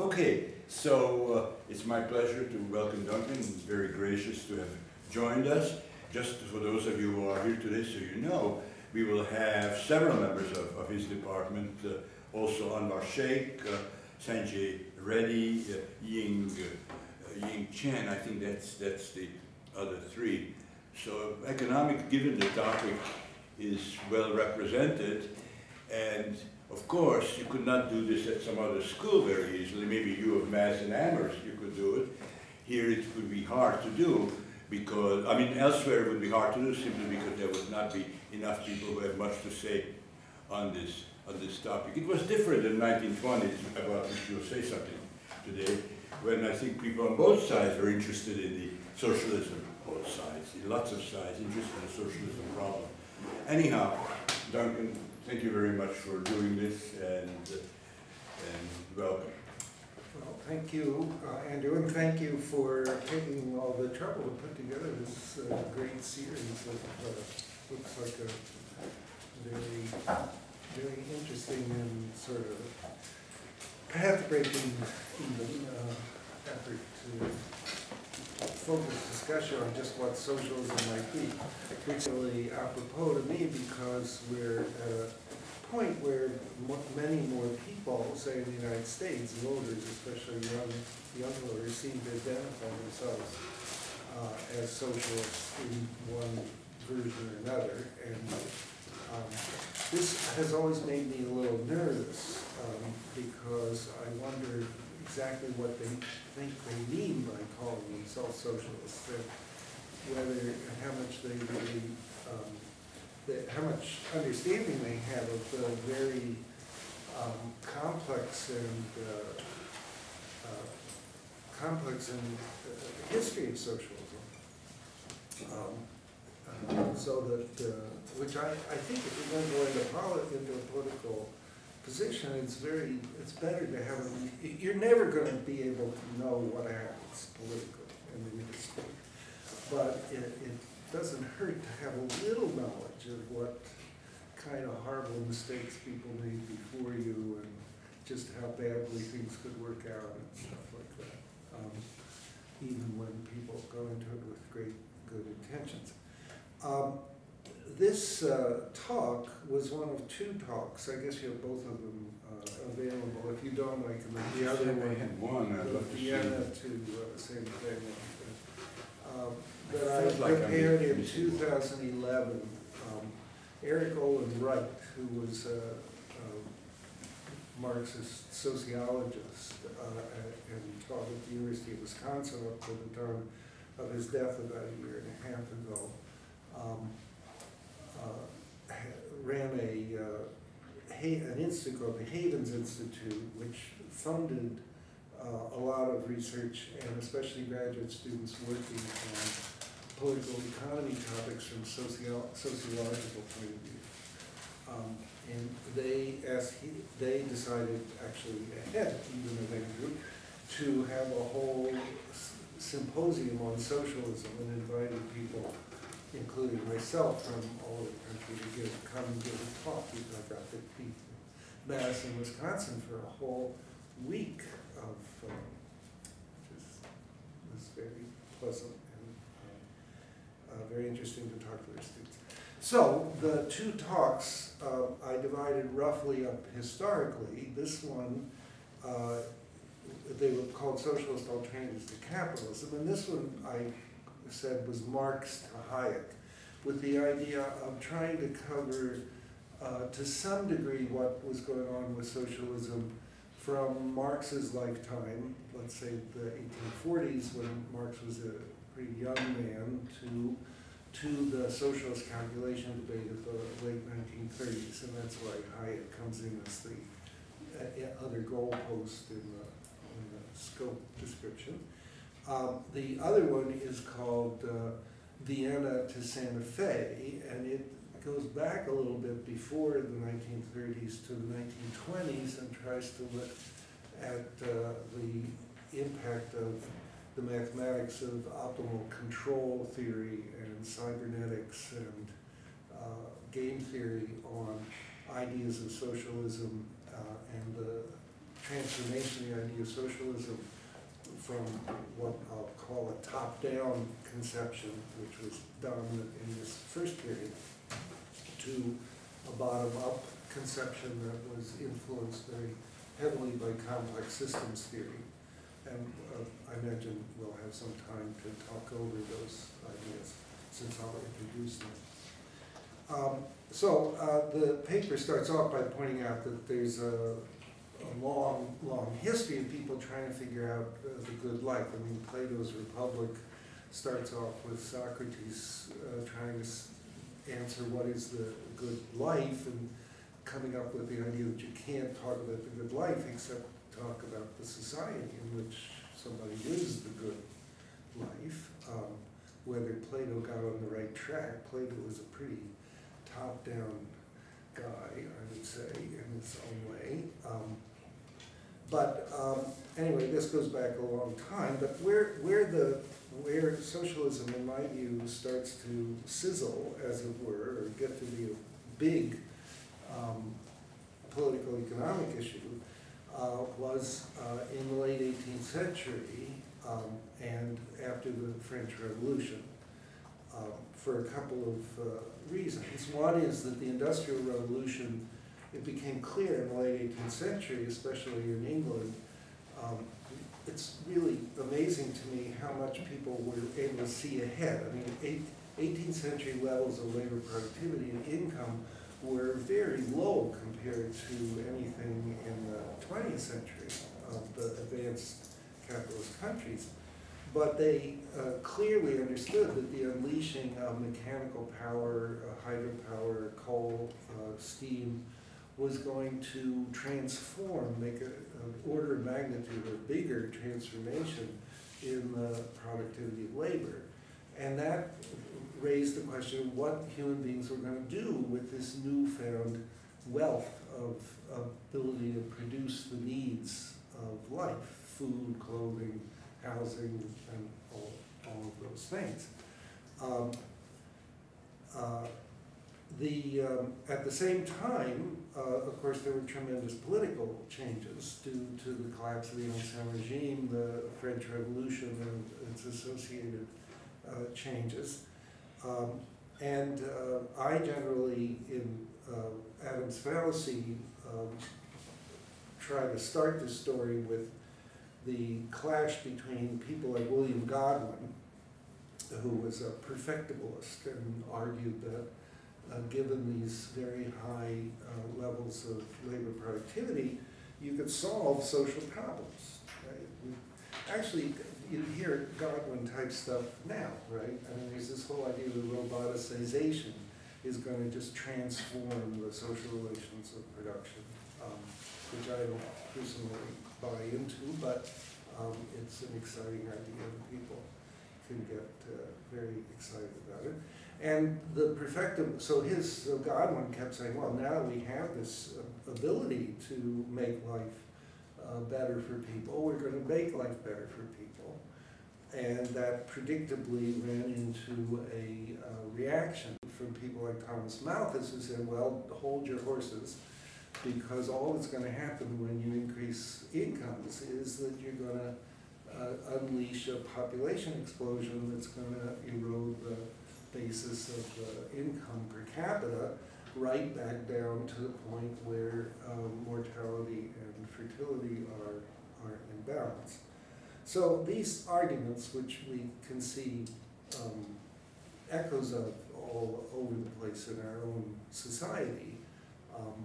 Okay, so uh, it's my pleasure to welcome Duncan. He's very gracious to have joined us. Just for those of you who are here today, so you know, we will have several members of, of his department, uh, also Anwar Shaikh, uh, Sanjay Reddy, uh, Ying, uh, Ying Chen, I think that's, that's the other three. So economic, given the topic, is well represented. And of course, you could not do this at some other school very easily. Maybe U of Mass and Amherst, you could do it. Here it would be hard to do because, I mean, elsewhere it would be hard to do simply because there would not be enough people who have much to say on this, on this topic. It was different in 1920s, about which you'll say something today, when I think people on both sides were interested in the socialism, both sides, lots of sides, interested in the socialism problem. Anyhow, Duncan, thank you very much for doing this and, and welcome. Well, thank you, uh, Andrew, and thank you for taking all the trouble to put together this uh, great series that uh, looks like a very, very interesting and sort of path-breaking uh, effort to focus discussion on just what socialism might be. Really apropos to me because we're at a point where many more people, say in the United States, voters, especially young, young voters, seem to identify themselves uh, as socialists in one version or another. And um, this has always made me a little nervous um, because I wonder exactly what they think they mean by calling themselves socialists, whether, how much they really um, how much understanding they have of the very um, complex and uh, uh, complex and uh, history of socialism. Um, uh, so that, uh, which I, I think if we're going to go into, poli- into a political position, it's very, it's better to have, a, you're never going to be able to know what happens politically in the industry. But it, it doesn't hurt to have a little knowledge of what kind of horrible mistakes people made before you and just how badly things could work out and stuff like that. Um, even when people go into it with great good intentions. Um, this uh, talk was one of two talks. I guess you have both of them uh, available. If you don't, I can make the other I one. had one, I'd love to Vienna to uh, same thing. Um, That I Feels like prepared in missing two one. thousand eleven. Um, Erik Olin Wright, who was a a Marxist sociologist uh, and taught at the University of Wisconsin up to the time of his death about a year and a half ago, um, uh, ran a, uh, an institute called the Havens Institute, which funded uh, a lot of research and especially graduate students working on political economy topics from socio- sociological point of view. Um, and they asked, he- they decided actually ahead even of Andrew to have a whole symposium on socialism and invited people, including myself from all over the country to give, come and give a talk. Even I got to be in Madison, Wisconsin for a whole week of, um, just, was very pleasant and, uh, uh, very interesting to talk to their students. So, the two talks, uh, I divided roughly up historically. This one, uh, they were called Socialist Alternatives to Capitalism, and this one I said was Marx to Hayek, with the idea of trying to cover, uh, to some degree, what was going on with socialism from Marx's lifetime, let's say the 1840s, when Marx was a pretty young man, to to the socialist calculation debate of the late 1930s, and that's why Hayek comes in as the uh, other goalpost in the, in the scope description. Um, the other one is called uh, Vienna to Santa Fe, and it goes back a little bit before the 1930s to the 1920s and tries to look at uh, the impact of the mathematics of optimal control theory and cybernetics and uh, game theory on ideas of socialism uh, and the transformation, of the idea of socialism from what I'll call a top-down conception, which was dominant in this first period, to a bottom-up conception that was influenced very heavily by complex systems theory. And uh, I imagine we'll have some time to talk over those ideas, since I'll introduce them. Um, So uh, the paper starts off by pointing out that there's a a long, long history of people trying to figure out uh, the good life. I mean, Plato's Republic starts off with Socrates uh, trying to answer what is the good life and coming up with the idea that you can't talk about the good life except talk about the society in which somebody lives the good life. Um, Whether Plato got on the right track, Plato was a pretty top-down guy, I would say, in his own way. Um, But um, anyway, this goes back a long time, but where, where the, where socialism, in my view, starts to sizzle, as it were, or get to be a big um, political economic issue, uh, was uh, in the late eighteenth century um, and after the French Revolution um, for a couple of uh, reasons. One is that the Industrial Revolution, it became clear in the late eighteenth century, especially in England, um, it's really amazing to me how much people were able to see ahead. I mean, eight- 18th century levels of labor productivity and income were very low compared to anything in the 20th century of the advanced capitalist countries. But they uh, clearly understood that the unleashing of mechanical power, uh, hydropower, coal, uh, steam, was going to transform, make a- an order of magnitude or bigger transformation in the productivity of labor. And that raised the question of what human beings were gonna do with this newfound wealth of ability to produce the needs of life, food, clothing, housing, and all, all of those things. Um, uh, The, um, at the same time, uh, of course, there were tremendous political changes due to the collapse of the Ancien regime, the French Revolution and its associated uh, changes. Um, And uh, I generally, in uh, Adam's fallacy, um, try to start the story with the clash between people like William Godwin, who was a perfectibilist and argued that given these very high uh, levels of labor productivity, you could solve social problems. right? Actually, you hear Godwin type stuff now, right? I mean, there's this whole idea that roboticization is going to just transform the social relations of production, um, which I don't personally buy into, but um, it's an exciting idea and people can get uh, very excited about it. And the perfectum, so his, so Godwin kept saying, well, now we have this ability to make life uh, better for people, we're gonna make life better for people. And that predictably ran into a uh, reaction from people like Thomas Malthus, who said, well, hold your horses, because all that's gonna happen when you increase incomes is that you're gonna uh, unleash a population explosion that's gonna erode the basis of uh, income per capita right back down to the point where um, mortality and fertility are, are in balance. So these arguments, which we can see um, echoes of all over the place in our own society, um,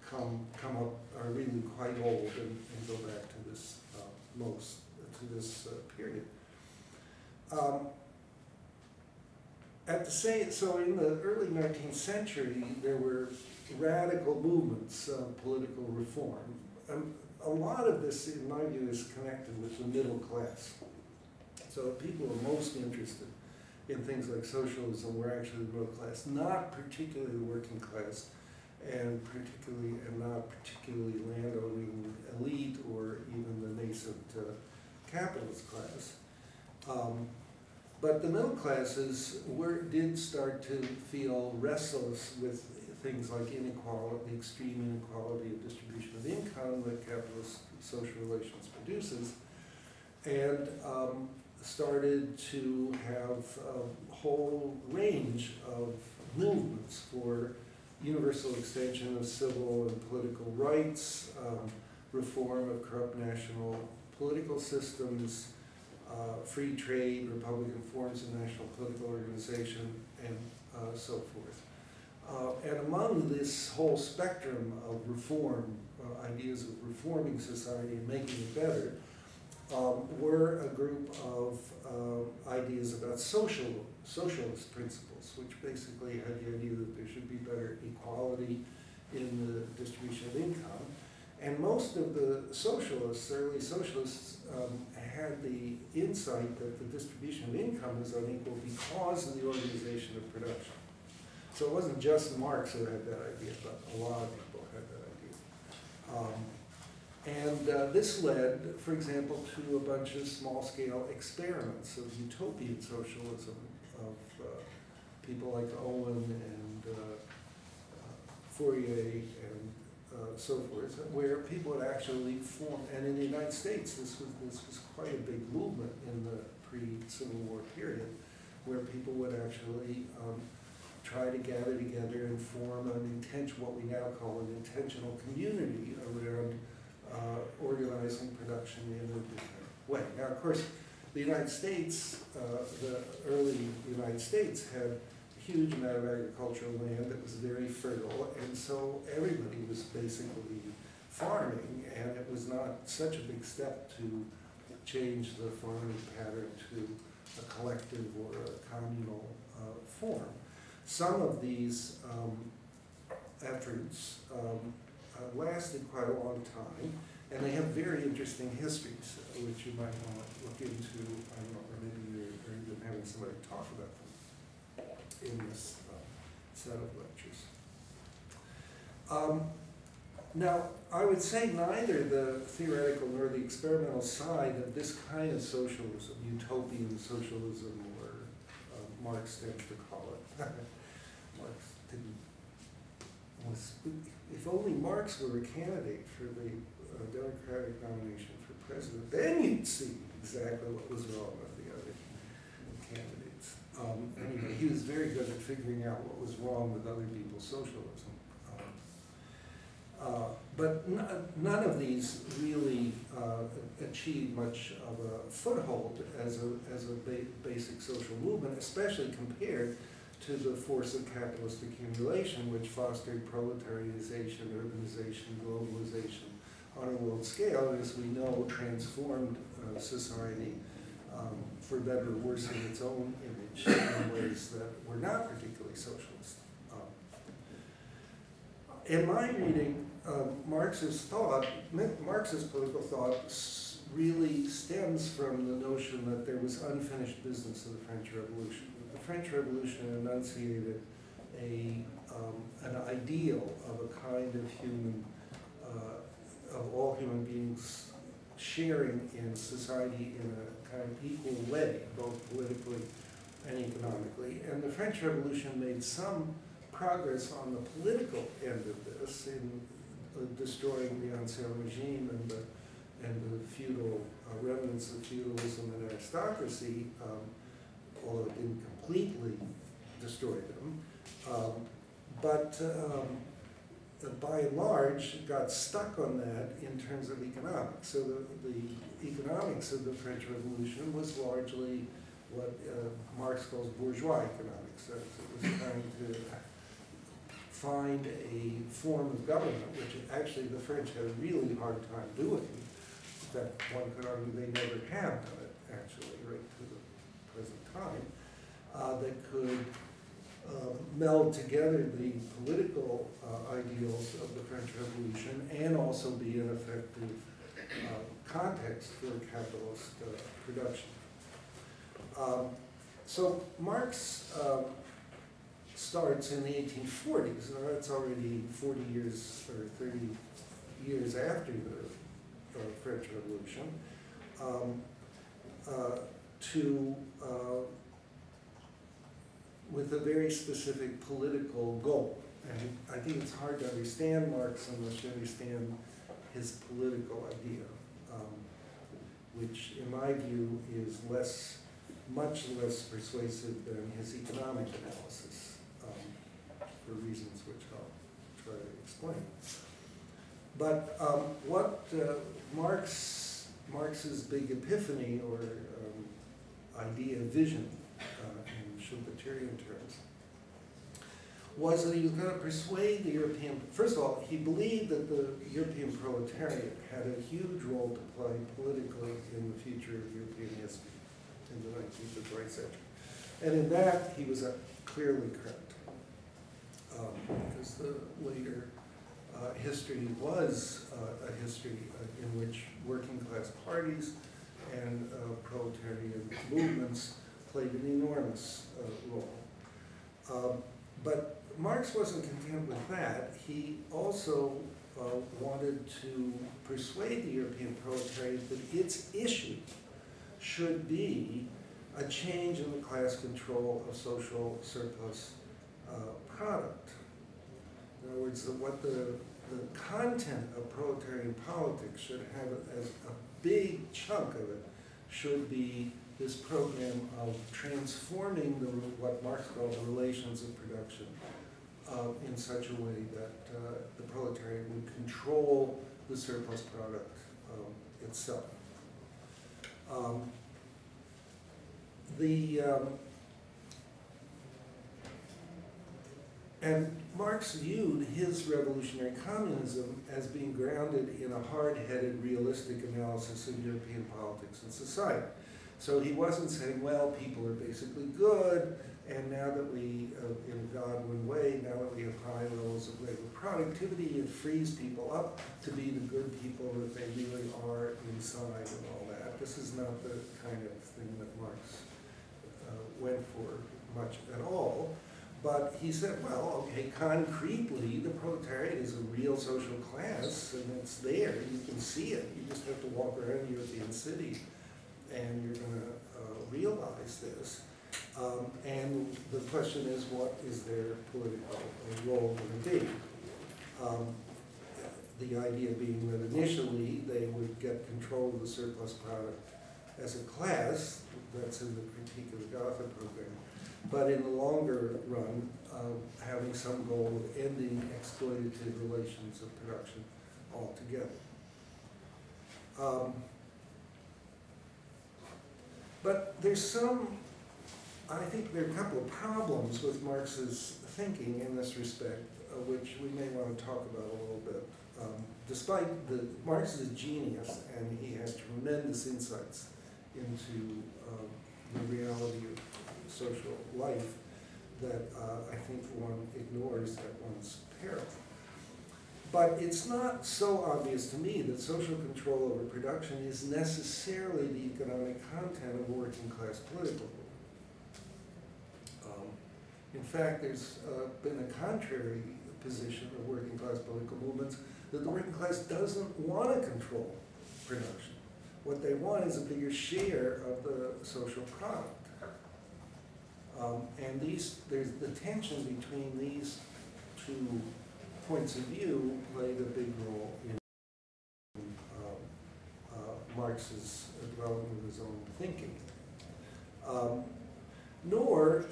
come, come up, are really quite old and, and go back to this uh, most, to this uh, period. At the same, so in the early nineteenth century, there were radical movements of political reform. Um, a lot of this, in my view, is connected with the middle class. So people are most interested in things like socialism were actually the middle class, not particularly the working class, and particularly, and not particularly landowning elite or even the nascent uh, capitalist class. Um, but the middle classes were, did start to feel restless with things like inequality, extreme inequality of distribution of income that capitalist social relations produces, and um, started to have a whole range of movements for universal extension of civil and political rights, um, reform of corrupt national political systems, uh, free trade, Republican forms of national political organization, and uh, so forth. Uh, and among this whole spectrum of reform, uh, ideas of reforming society and making it better, um, were a group of uh, ideas about social socialist principles, which basically had the idea that there should be better equality in the distribution of income. And most of the socialists, early socialists, um, had the insight that the distribution of income was unequal because of the organization of production. So it wasn't just Marx who had that idea, but a lot of people had that idea. Um, and uh, this led, for example, to a bunch of small-scale experiments of utopian socialism of uh, people like Owen and uh, uh, Fourier and so forth, where people would actually form, and in the United States, this was, this was quite a big movement in the pre-Civil War period, where people would actually um, try to gather together and form an intention, what we now call an intentional community around uh, organizing production in a different way. Now, of course, the United States, uh, the early United States had huge amount of agricultural land that was very fertile, and so everybody was basically farming, and it was not such a big step to change the farming pattern to a collective or a communal uh, form. Some of these um, efforts um, uh, lasted quite a long time, and they have very interesting histories, uh, which you might want to look into. I don't know, or maybe you're, even having somebody talk about in this uh, set of lectures. Um, now, I would say neither the theoretical nor the experimental side of this kind of socialism, utopian socialism, or uh, Marx tends to call it. Marx didn't, was, if only Marx were a candidate for the uh, Democratic nomination for president, then you'd see exactly what was wrong with the other candidates. Um, anyway, he was very good at figuring out what was wrong with other people's socialism. Uh, but none of these really uh, achieved much of a foothold as a, as a ba basic social movement, especially compared to the force of capitalist accumulation, which fostered proletarianization, urbanization, globalization on a world scale, and as we know, transformed uh, society um, for better or worse in its own image in ways that were not particularly socialist. Um, in my reading, um, Marx's thought, Marx's political thought really stems from the notion that there was unfinished business of the French Revolution. The French Revolution enunciated a, um, an ideal of a kind of human, uh, of all human beings sharing in society in a kind of equal way, both politically and economically. And the French Revolution made some progress on the political end of this in uh, destroying the ancien regime and the, and the feudal uh, remnants of feudalism and aristocracy, um, although it didn't completely destroy them. Um, but um, by and large, got stuck on that in terms of economics. So the, the economics of the French Revolution was largely what uh, Marx calls bourgeois economics. So it was trying to find a form of government, which actually the French had a really hard time doing. that one could argue they never have done it, actually, right to the present time, uh, that could uh, meld together the political uh, ideals of the French Revolution and also be an effective uh, context for capitalist uh, production. Um, so Marx um, starts in the 1840s. Now that's already 40 years or 30 years after the uh, French Revolution. Um, uh, to uh, with a very specific political goal. and I think it's hard to understand Marx unless you understand his political idea, which in my view is less, much less persuasive than his economic analysis, um, for reasons which I'll try to explain. But um, what uh, Marx, Marx's big epiphany or um, idea, vision, uh, in Schumpeterian terms, was that he was going to persuade the European, first of all, he believed that the European proletariat had a huge role to play politically in the future of European history in the 19th and 20th century. And in that, he was clearly correct. Um, because the later uh, history was uh, a history uh, in which working class parties and uh, proletarian movements played an enormous uh, role. Um, but Marx wasn't content with that. He also uh, wanted to persuade the European proletariat that its issue should be a change in the class control of social surplus uh, product. In other words, that what the, the content of proletarian politics should have as a big chunk of it should be this program of transforming the, what Marx called the relations of production uh, in such a way that uh, the proletariat would control the surplus product um, itself. Um, the um, and Marx viewed his revolutionary communism as being grounded in a hard-headed, realistic analysis of European politics and society. So he wasn't saying, well, people are basically good, and now that we, uh, in Godwin way, now that we have high levels of labor productivity, it frees people up to be the good people that they really are inside and all that. This is not the kind of thing that Marx uh, went for much at all. But he said, well, okay, concretely, the proletariat is a real social class, and it's there. You can see it. You just have to walk around European city, and you're going to uh, realize this. Um, and the question is, what is their political role going to be? Um, the idea being that initially they would get control of the surplus product as a class, that's in the critique of the Gotha program, but in the longer run, um, having some goal of ending exploitative relations of production altogether. Um, but there's some I think there are a couple of problems with Marx's thinking in this respect, uh, which we may want to talk about a little bit. Um, despite the, Marx is a genius and he has tremendous insights into um, the reality of social life that uh, I think one ignores at one's peril. But it's not so obvious to me that social control over production is necessarily the economic content of working class political in fact, there's uh, been a contrary position of working class political movements that the working class doesn't want to control production. What they want is a bigger share of the social product. Um, and these, there's the tension between these two points of view played a big role in um, uh, Marx's development of his own thinking. Um, nor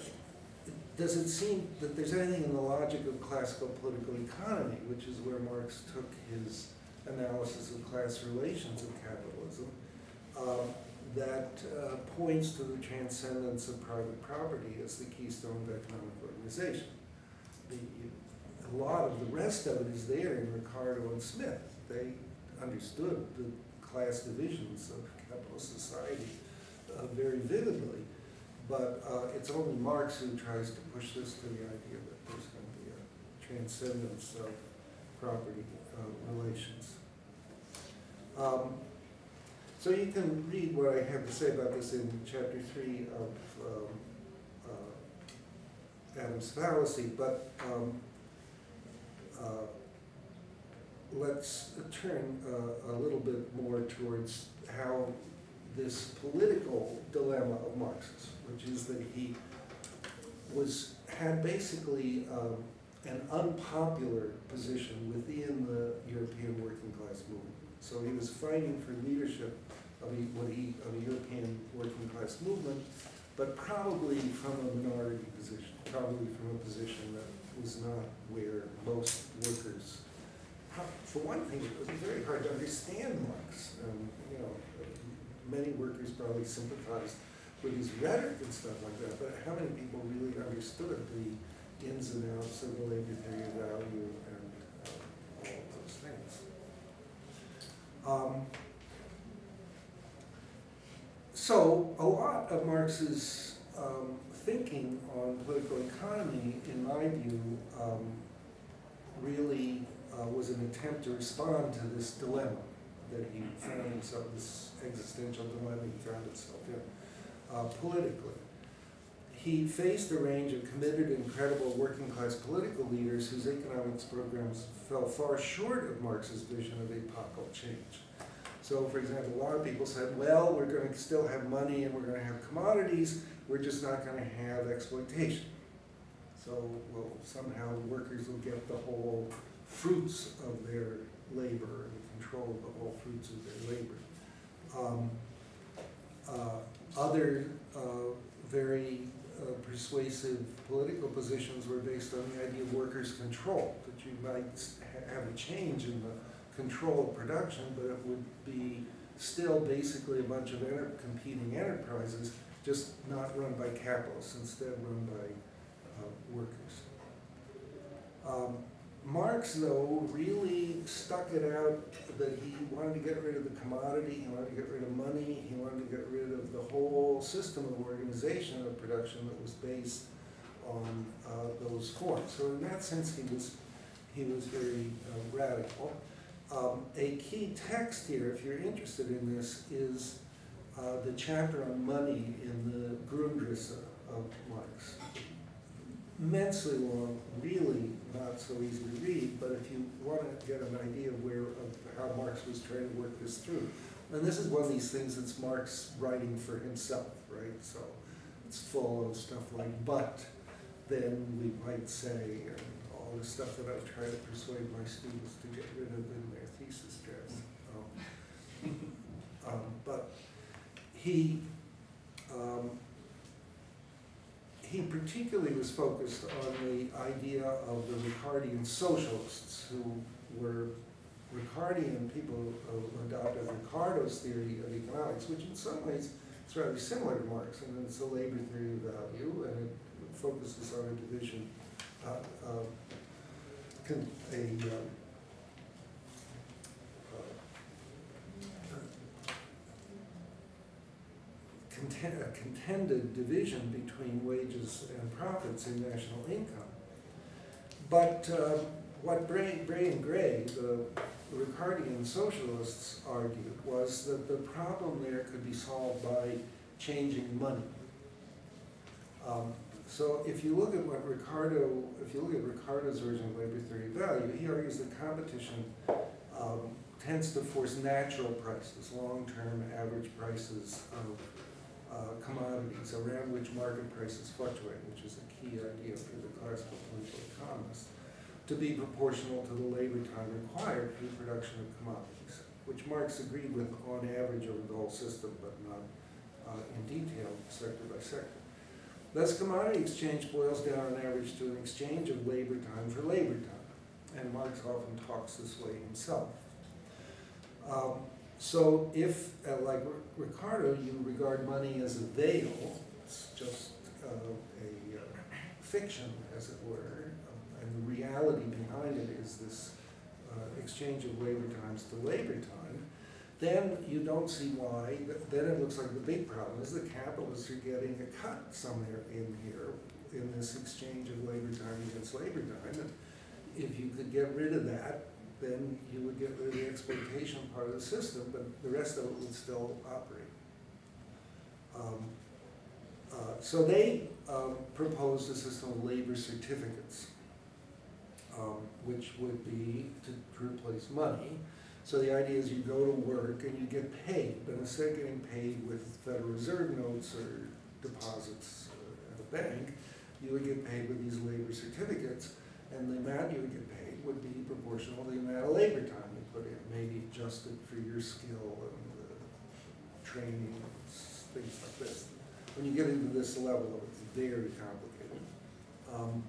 does it seem that there's anything in the logic of classical political economy, which is where Marx took his analysis of class relations of capitalism, uh, that uh, points to the transcendence of private property as the keystone of economic organization. The, a lot of the rest of it is there in Ricardo and Smith. They understood the class divisions of capitalist society uh, very vividly. But uh, it's only Marx who tries to push this to the idea that there's going to be a transcendence of property uh, relations. Um, so you can read what I have to say about this in chapter three of um, uh, Adam's fallacy, but um, uh, let's turn uh, a little bit more towards how this political dilemma of Marx's, which is that he was had basically um, an unpopular position within the European working class movement. So he was fighting for leadership of a, what he, of a European working class movement, but probably from a minority position, probably from a position that was not where most workers. For one thing, it was very hard to understand Marx. Um, you know, many workers probably sympathized with his rhetoric and stuff like that, but how many people really understood the ins and outs of labor theory of value and uh, all of those things? Um, so a lot of Marx's um, thinking on political economy, in my view, um, really uh, was an attempt to respond to this dilemma that he found himself, this existential dilemma he found himself in uh, politically. He faced a range of committed and credible working class political leaders whose economics programs fell far short of Marx's vision of epochal change. So, for example, a lot of people said, well, we're going to still have money and we're going to have commodities, we're just not going to have exploitation. So, well, somehow workers will get the whole fruits of their labor control of the whole fruits of their labor. Um, uh, other uh, very uh, persuasive political positions were based on the idea of workers' control, that you might ha- have a change in the control of production, but it would be still basically a bunch of enter- competing enterprises, just not run by capitalists, instead run by uh, workers. Um, Marx, though, really stuck it out that he wanted to get rid of the commodity, he wanted to get rid of money, he wanted to get rid of the whole system of organization of production that was based on uh, those forms. So in that sense, he was, he was very uh, radical. Um, a key text here, if you're interested in this, is uh, the chapter on money in the Grundrisse of Marx immensely long, really not so easy to read, but if you want to get an idea of where, of how Marx was trying to work this through. And this is one of these things that's Marx writing for himself, right? So it's full of stuff like, but then we might say, and all the stuff that I try to persuade my students to get rid of in their thesis drafts. Um, um, but he, um, he particularly was focused on the idea of the Ricardian socialists who were Ricardian people who adopted Ricardo's theory of economics, which in some ways is rather similar to Marx, and it's a labor theory of value, and it focuses on a division, uh, uh, a, uh, conten- a contended division between wages and profits in national income. But uh, what Bray, Bray and Gray, the Ricardian socialists, argued was that the problem there could be solved by changing money. Um, so if you look at what Ricardo, if you look at Ricardo's version of labor theory of value, he argues that competition um, tends to force natural prices, long-term average prices of uh, commodities around which market prices fluctuate, which is a key idea for the classical political economist, to be proportional to the labor time required for the production of commodities, which Marx agreed with on average over the whole system, but not uh, in detail, sector by sector. Thus, commodity exchange boils down on average to an exchange of labor time for labor time, and Marx often talks this way himself. Um, so if, uh, like Ricardo, you regard money as a veil, it's just uh, a uh, fiction, as it were, um, and the reality behind it is this uh, exchange of labor times to labor time, then you don't see why, th- then it looks like the big problem is the capitalists are getting a cut somewhere in here in this exchange of labor time against labor time. And if you could get rid of that, then you would get rid of the exploitation part of the system, but the rest of it would still operate. Um, uh, so they um, proposed a system of labor certificates, um, which would be to, to replace money. So the idea is you go to work and you get paid, but instead of getting paid with Federal Reserve notes or deposits uh, at a bank, you would get paid with these labor certificates. And the amount you would get paid would be proportional to the amount of labor time you put in, maybe adjusted for your skill and the training, things like this. When you get into this level, it's very complicated. Um,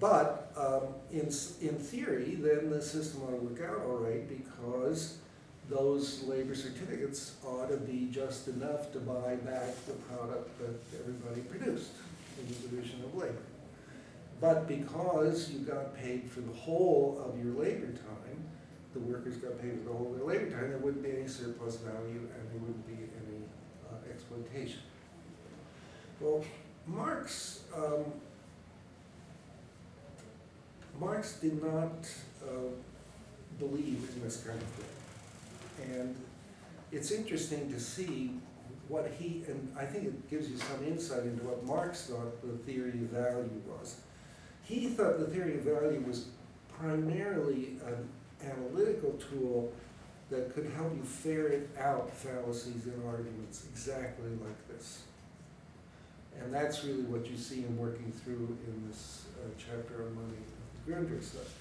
But um, in, in theory, then the system ought to work out all right because those labor certificates ought to be just enough to buy back the product that everybody produced in the division of labor. But because you got paid for the whole of your labor time, the workers got paid for the whole of their labor time, there wouldn't be any surplus value and there wouldn't be any uh, exploitation. Well, Marx, um, Marx did not uh, believe in this kind of thing. And it's interesting to see what he, and I think it gives you some insight into what Marx thought the theory of value was. He thought the theory of value was primarily an analytical tool that could help you ferret out fallacies in arguments exactly like this. And that's really what you see him working through in this uh, chapter on money, Grundrisse stuff,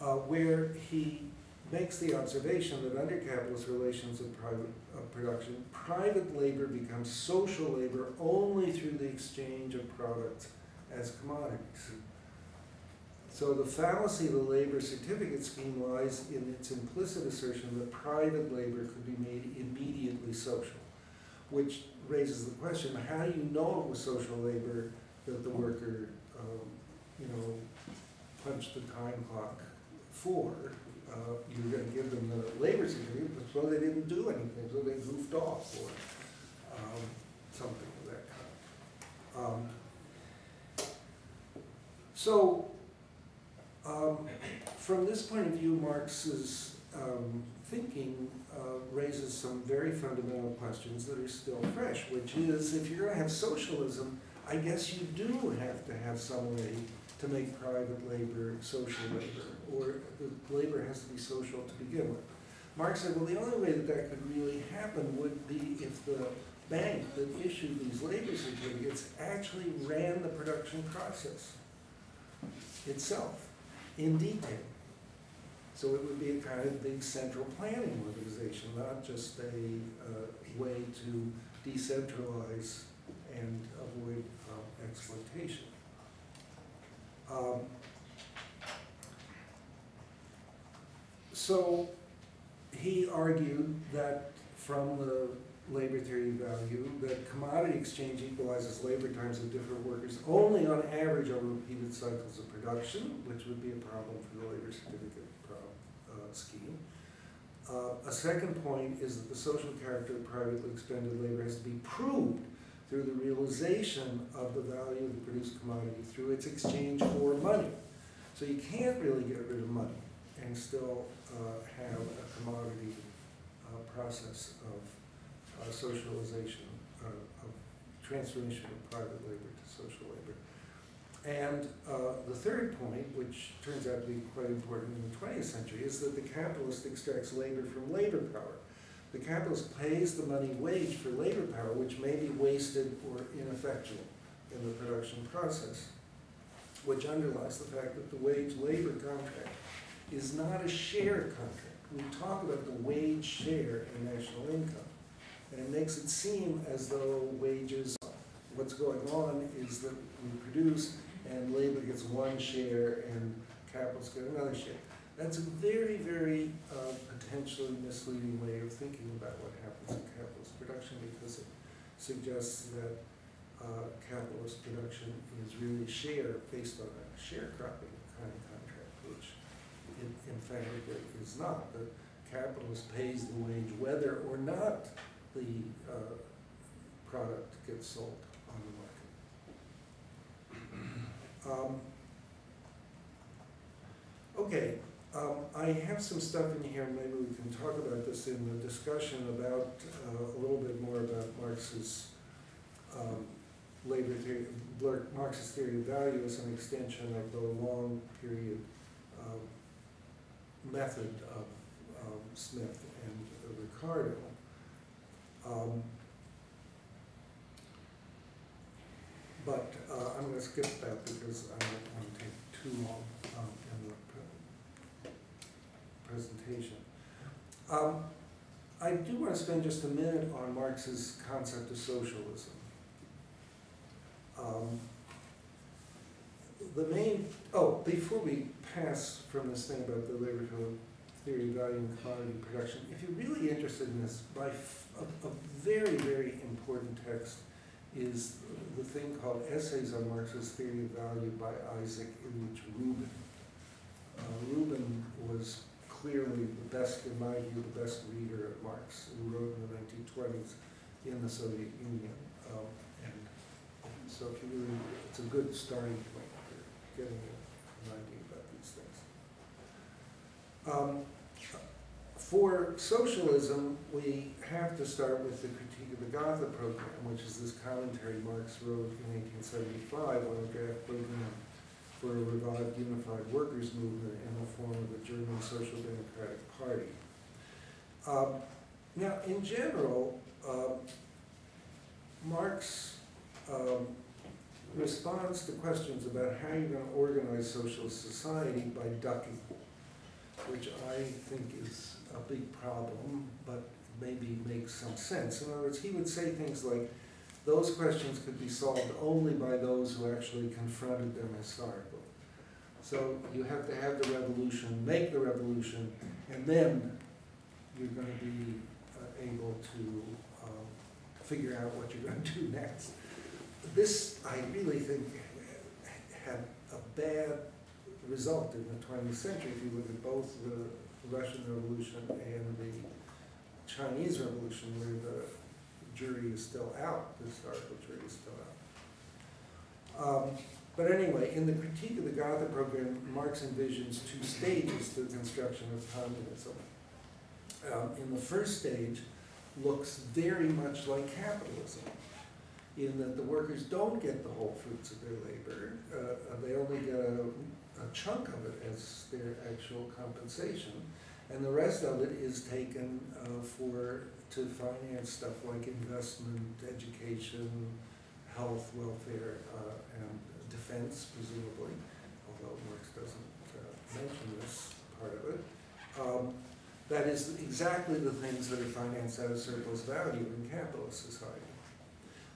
uh, where he makes the observation that under capitalist relations of private of production, private labor becomes social labor only through the exchange of products as commodities. So the fallacy of the labor certificate scheme lies in its implicit assertion that private labor could be made immediately social, which raises the question, how do you know it was social labor that the worker, um, you know, punched the time clock for? Uh, you're gonna give them the labor certificate, but so they didn't do anything, so they goofed off or, um, something of that kind. Um, So, um, from this point of view, Marx's um, thinking uh, raises some very fundamental questions that are still fresh, which is if you're going to have socialism, I guess you do have to have some way to make private labor social labor, or the labor has to be social to begin with. Marx said, well, the only way that that could really happen would be if the bank that issued these labor certificates actually ran the production process itself in detail. So it would be a kind of big central planning organization, not just a uh, way to decentralize and avoid um, exploitation. Um, So he argued that from the labor theory value, that commodity exchange equalizes labor times of different workers only on average over repeated cycles of production, which would be a problem for the labor certificate pro- uh, scheme. Uh, a second point is that the social character of privately expended labor has to be proved through the realization of the value of the produced commodity through its exchange for money. So you can't really get rid of money and still uh, have a commodity uh, process of uh, socialization, uh, of transformation of private labor to social labor. And uh, the third point, which turns out to be quite important in the 20th century, is that the capitalist extracts labor from labor power. The capitalist pays the money wage for labor power, which may be wasted or ineffectual in the production process, which underlies the fact that the wage labor contract is not a share contract. We talk about the wage share in national income. And it makes it seem as though wages, what's going on is that we produce and labor gets one share and capitalists get another share. That's a very, very uh, potentially misleading way of thinking about what happens in capitalist production because it suggests that uh, capitalist production is really share based on a sharecropping kind of contract, which in fact it is not. The capitalist pays the wage whether or not the uh, product gets sold on the market. Um, Okay, um, I have some stuff in here, maybe we can talk about this in the discussion about, uh, a little bit more about Marx's um, labor theory, Marx's theory of value as an extension of the long period um, method of um, Smith and Ricardo. Um, But uh, I'm gonna skip that because I don't want to take too long. um, in the pre- presentation. Um, I do want to spend just a minute on Marx's concept of socialism. Um, The main, oh, before we pass from this thing about the labor theory, of value, and commodity production, if you're really interested in this, by a, a very, very important text is the thing called Essays on Marxist Theory of Value by Isaac Ilyich Rubin. Uh, Rubin was clearly the best, in my view, the best reader of Marx, who wrote in the nineteen twenties in the Soviet Union. Um, and so if you really, it's a good starting point for getting an idea about these things. Um, for socialism, we have to start with the critique of the Gotha program, which is this commentary Marx wrote in eighteen seventy-five on a draft program for a revived unified workers' movement in the form of the German Social Democratic Party. Um, now, in general, um, Marx um, responds to questions about how you're going to organize socialist society by ducking, which I think is a big problem, but maybe makes some sense. In other words, he would say things like, those questions could be solved only by those who actually confronted them historically. So you have to have the revolution, make the revolution, and then you're gonna be uh, able to um, figure out what you're gonna do next. This, I really think, had a bad result in the twentieth century, if you look at both the Russian Revolution and the Chinese Revolution, where the jury is still out, the historical jury is still out. Um, But anyway, in the critique of the Gotha program, Marx envisions two stages to the construction of communism. Um, In the first stage, looks very much like capitalism, in that the workers don't get the whole fruits of their labor, uh, they only get a, a chunk of it as their actual compensation. And the rest of it is taken uh, for, to finance stuff like investment, education, health, welfare, uh, and defense presumably, although Marx doesn't uh, mention this part of it. Um, That is exactly the things that are financed out of surplus value in capitalist society.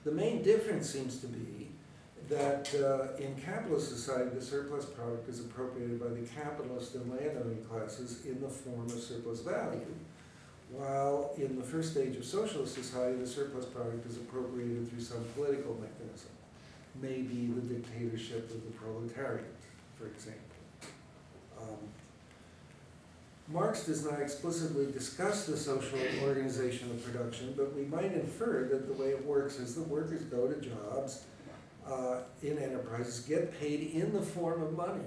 The main difference seems to be that uh, in capitalist society, the surplus product is appropriated by the capitalist and landowning classes in the form of surplus value, while in the first stage of socialist society, the surplus product is appropriated through some political mechanism, maybe the dictatorship of the proletariat, for example. Um, Marx does not explicitly discuss the social organization of production, but we might infer that the way it works is the workers go to jobs uh, in enterprises, get paid in the form of money,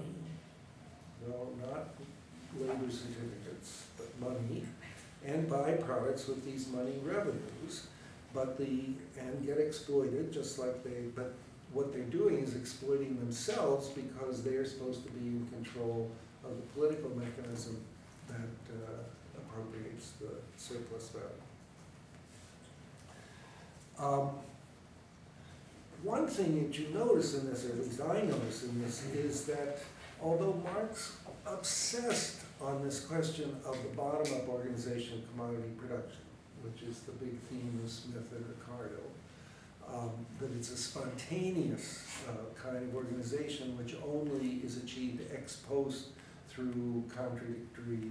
no, not labor certificates, but money, and buy products with these money revenues, but the, and get exploited just like they, but what they're doing is exploiting themselves because they're supposed to be in control of the political mechanism that uh, appropriates the surplus value. Um, One thing that you notice in this, or at least I notice in this, is that although Marx obsessed on this question of the bottom-up organization of commodity production, which is the big theme of Smith and Ricardo, um, that it's a spontaneous uh, kind of organization which only is achieved ex post through contradictory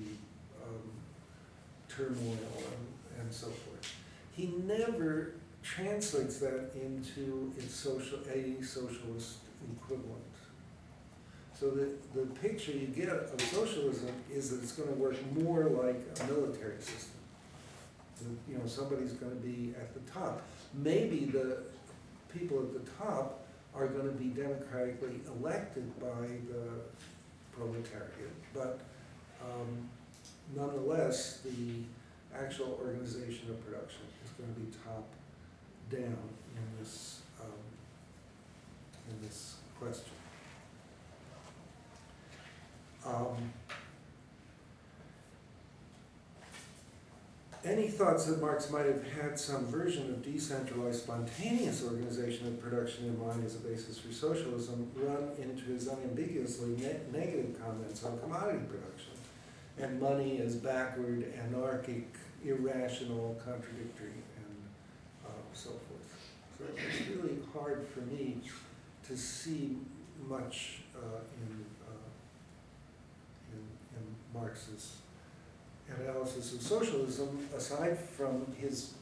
um, turmoil and, and so forth. He never translates that into its social, a socialist equivalent. So the, the picture you get of socialism is that it's gonna work more like a military system. You know, somebody's gonna be at the top. Maybe the people at the top are gonna be democratically elected by the proletariat, but um, nonetheless, the actual organization of production is gonna be top-down in this, um, in this question. Um, any thoughts that Marx might have had some version of decentralized spontaneous organization of production in mind as a basis for socialism run into his unambiguously ne- negative comments on commodity production and money as backward, anarchic, irrational, contradictory, so forth. So it's really hard for me to see much uh, in, uh, in, in Marx's analysis of socialism, aside from his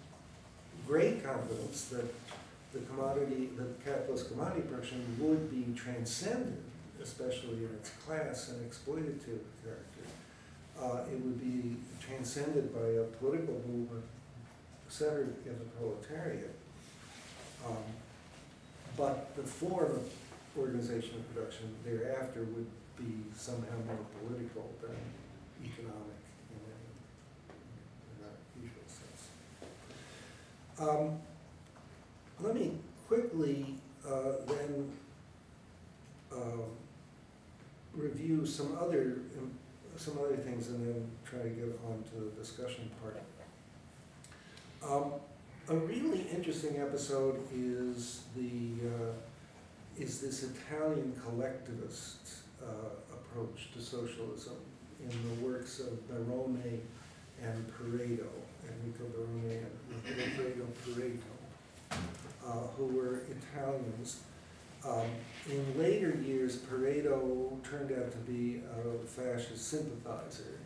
great confidence that the commodity, that capitalist commodity production would be transcended, especially in its class and exploitative character. Uh, it would be transcended by a political movement centered in the proletariat. Um, but the form of organization of production thereafter would be somehow more political than economic in that usual sense. Um, let me quickly, uh, then, um, review some other, um, some other things and then try to get on to the discussion part. Um, a really interesting episode is the, uh, is this Italian collectivist uh, approach to socialism in the works of Barone and Pareto, Enrico Barone and Vilfredo Pareto, uh, who were Italians. Um, in later years, Pareto turned out to be a fascist sympathizer,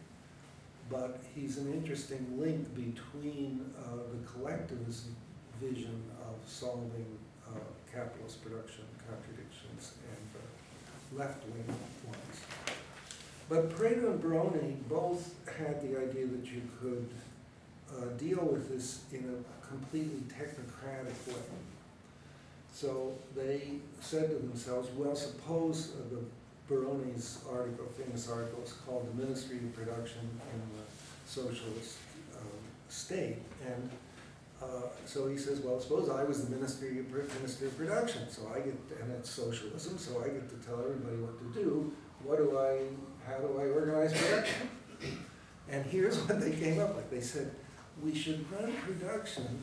but he's an interesting link between uh, the collectivist vision of solving uh, capitalist production contradictions and the left-wing ones. But Pareto and Barone both had the idea that you could uh, deal with this in a completely technocratic way. So they said to themselves, well, suppose the Barone's article, famous article, is called The Ministry of Production in the Socialist um, State. And uh, so he says, well, suppose I was the Ministry of, of Production, so I get, and it's socialism, so I get to tell everybody what to do. What do I, how do I organize production? And here's what they came up with. They said, we should run production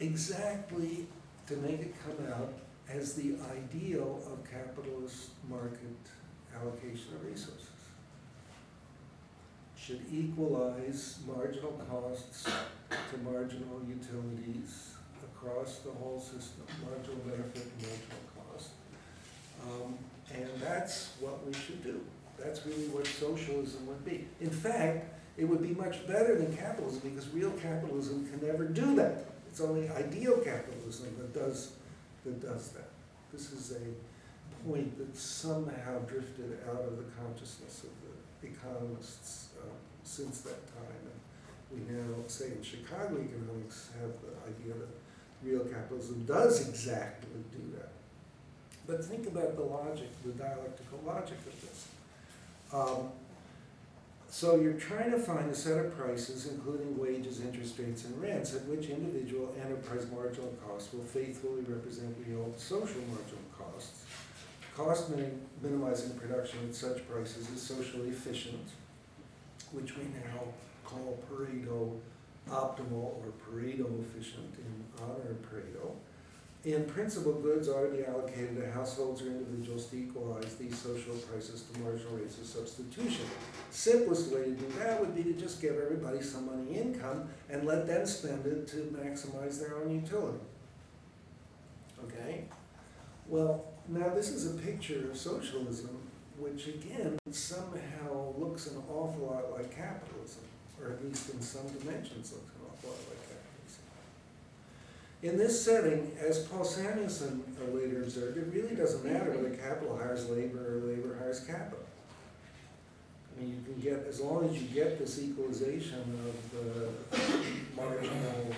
exactly to make it come out as the ideal of capitalist market allocation of resources. Should equalize marginal costs to marginal utilities across the whole system, marginal benefit and marginal cost. Um, and that's what we should do. That's really what socialism would be. In fact, it would be much better than capitalism because real capitalism can never do that. It's only ideal capitalism that does, that does that. This is a point that somehow drifted out of the consciousness of the economists um, since that time. And we now, say in Chicago economics, have the idea that real capitalism does exactly do that. But think about the logic, the dialectical logic of this. Um, so you're trying to find a set of prices, including wages, interest rates, and rents, at which individual enterprise marginal costs will faithfully represent real social marginal costs. Cost minimizing production at such prices is socially efficient, which we now call Pareto optimal or Pareto efficient in honor of Pareto. In principle, goods ought to be allocated to households or individuals to equalize these social prices to marginal rates of substitution. Simplest way to do that would be to just give everybody some money income and let them spend it to maximize their own utility. Okay? Well, now this is a picture of socialism, which again somehow looks an awful lot like capitalism, or at least in some dimensions looks an awful lot like capitalism. In this setting, as Paul Samuelson later observed, it really doesn't matter whether capital hires labor or labor hires capital. I mean, you can get, as long as you get this equalization of the marginal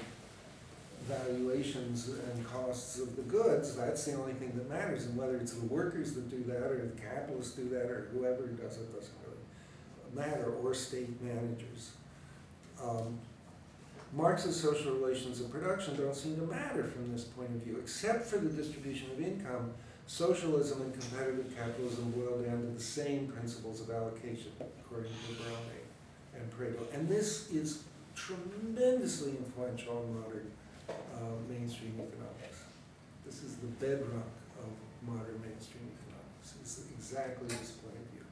valuations and costs of the goods, that's the only thing that matters. And whether it's the workers that do that, or the capitalists do that, or whoever does it, doesn't really matter, or state managers. Um, Marx's social relations of production don't seem to matter from this point of view, except for the distribution of income. Socialism and competitive capitalism boil down to the same principles of allocation, according to Barone and Pareto. And this is tremendously influential on modern uh, mainstream economics. This is the bedrock of modern mainstream economics. It's exactly this point of view.